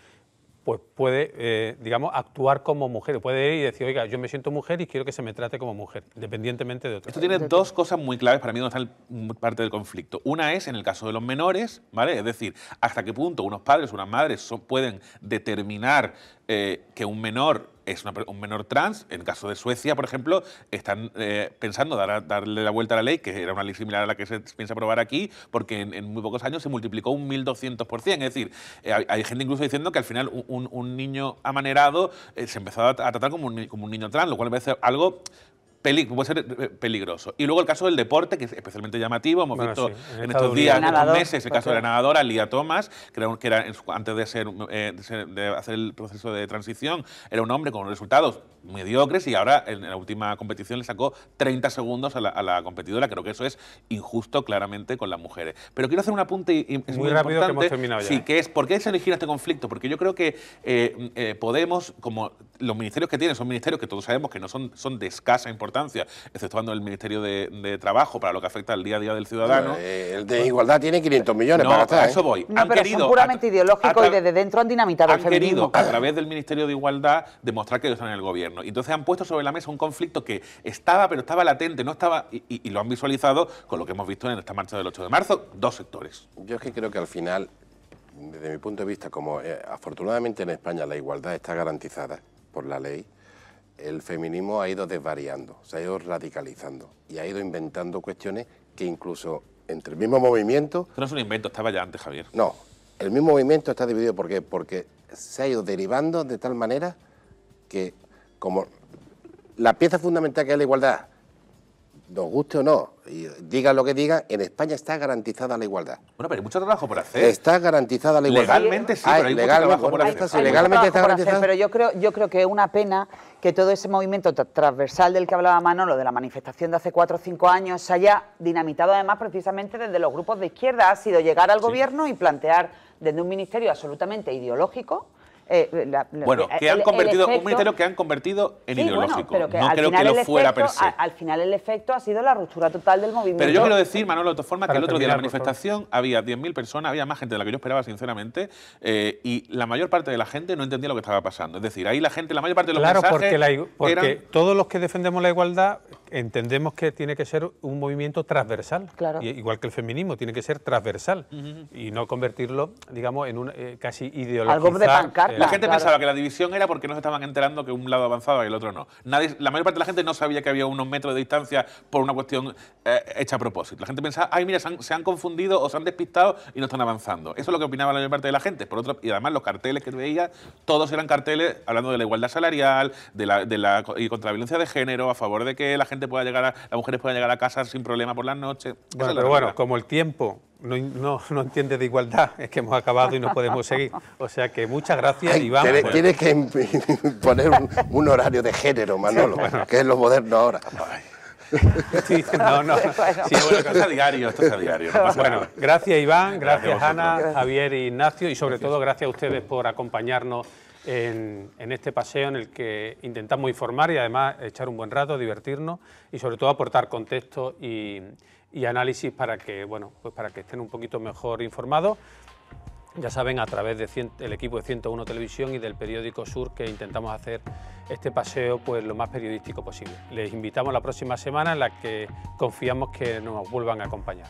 pues puede, eh, digamos, actuar como mujer. Puede ir y decir, oiga, yo me siento mujer y quiero que se me trate como mujer, independientemente de otro. Esto tiene dos cosas muy claves para mí donde está el, parte del conflicto. Una es en el caso de los menores, ¿vale? Es decir, hasta qué punto unos padres o unas madres pueden determinar eh, que un menor es un menor trans. En el caso de Suecia, por ejemplo, están eh, pensando dar, darle la vuelta a la ley, que era una ley similar a la que se piensa aprobar aquí, porque en, muy pocos años se multiplicó un 1.200%. Es decir, eh, hay, gente incluso diciendo que al final un, niño amanerado eh, se empezó a, tratar como un, como un niño trans, lo cual me parece algo puede ser eh, peligroso. Y luego el caso del deporte, que es especialmente llamativo. Hemos visto en, estos días, en estos meses, el caso de la nadadora Lía Thomas, que era, que era antes de, ser, eh, de, hacer el proceso de transición, era un hombre con resultados mediocres y ahora en la última competición le sacó 30 segundos a la, competidora. Creo que eso es injusto claramente con las mujeres. Pero quiero hacer un apunte y, es muy, rápido que hemos terminado ya. Sí, que es, ¿por qué se elegir este conflicto? Porque yo creo que eh, Podemos, como los ministerios que tienen, son ministerios que todos sabemos que no son, son de escasa importancia, importancia, exceptuando el Ministerio de, Trabajo para lo que afecta al día a día del ciudadano. Eh, el de igualdad tiene 500 millones para gastar. A eso ¿eh? voy. No, han pero querido, son puramente ideológicos y desde dentro han dinamitado han el querido, a través del Ministerio de Igualdad, demostrar que ellos están en el gobierno. Y entonces han puesto sobre la mesa un conflicto que estaba, pero estaba latente, no estaba, y, lo han visualizado con lo que hemos visto en esta marcha del 8 de marzo, dos sectores. Yo es que creo que al final, desde mi punto de vista, como eh, afortunadamente en España la igualdad está garantizada por la ley, el feminismo ha ido desvariando, se ha ido radicalizando y ha ido inventando cuestiones que incluso entre el mismo movimiento... Esto no es un invento, estaba ya antes, Javier. No, el mismo movimiento está dividido ¿por qué? porque se ha ido derivando de tal manera que como la pieza fundamental que es la igualdad nos guste o no, y digan lo que digan, en España está garantizada la igualdad. Bueno, pero hay mucho trabajo por hacer. Está garantizada la igualdad. Legalmente sí, pero hay mucho trabajo por hacer. legalmente está garantizada. pero yo creo, yo creo que es una pena que todo ese movimiento transversal del que hablaba Manolo, de la manifestación de hace cuatro o cinco años, se haya dinamitado además precisamente desde los grupos de izquierda. Ha sido llegar al gobierno y plantear desde un ministerio absolutamente ideológico eh, bueno, que han convertido, un ministerio que han convertido en ideológico. no creo que lo fuera per se. Al final el efecto ha sido la ruptura total del movimiento. Pero yo quiero decir, Manolo, de todas formas, que el otro día en la manifestación había 10.000 personas, había más gente de la que yo esperaba, sinceramente, eh, y la mayor parte de la gente no entendía lo que estaba pasando. Es decir, ahí la gente, la mayor parte de los claro, porque, porque todos los que defendemos la igualdad entendemos que tiene que ser un movimiento transversal. Claro. igual que el feminismo, tiene que ser transversal y no convertirlo, digamos, en un eh, casi ideológico. Algo de pancarta. La gente pensaba que la división era porque no se estaban enterando que un lado avanzaba y el otro no. Nadie, la mayor parte de la gente no sabía que había unos metros de distancia por una cuestión eh, hecha a propósito. La gente pensaba, ay, mira, se han, confundido o se han despistado y no están avanzando. Eso es lo que opinaba la mayor parte de la gente. Por otro, y además los carteles que veía, todos eran carteles hablando de la igualdad salarial, de la, de la, y contra la violencia de género, a favor de que la gente pueda llegar a, las mujeres puedan llegar a casa sin problema por las noches. Bueno, pero bueno, como el tiempo no, no, entiende de igualdad, (laughs) es que hemos acabado y no podemos seguir. O sea que muchas gracias, Iván. Tienes, que (laughs) poner un, horario de género, Manolo, que es lo moderno ahora. no, no. (laughs) Sí, bueno, esto es a diario, esto es a diario. bueno, gracias Iván, gracias, Ana, Javier e Ignacio y sobre todo gracias a ustedes por acompañarnos en, este paseo en el que intentamos informar y además echar un buen rato, divertirnos y sobre todo aportar contexto y, análisis para que, bueno, pues para que estén un poquito mejor informados. Ya saben, a través del equipo de 101 Televisión y del periódico Sur que intentamos hacer este paseo pues, lo más periodístico posible. Les invitamos la próxima semana en la que confiamos que nos vuelvan a acompañar.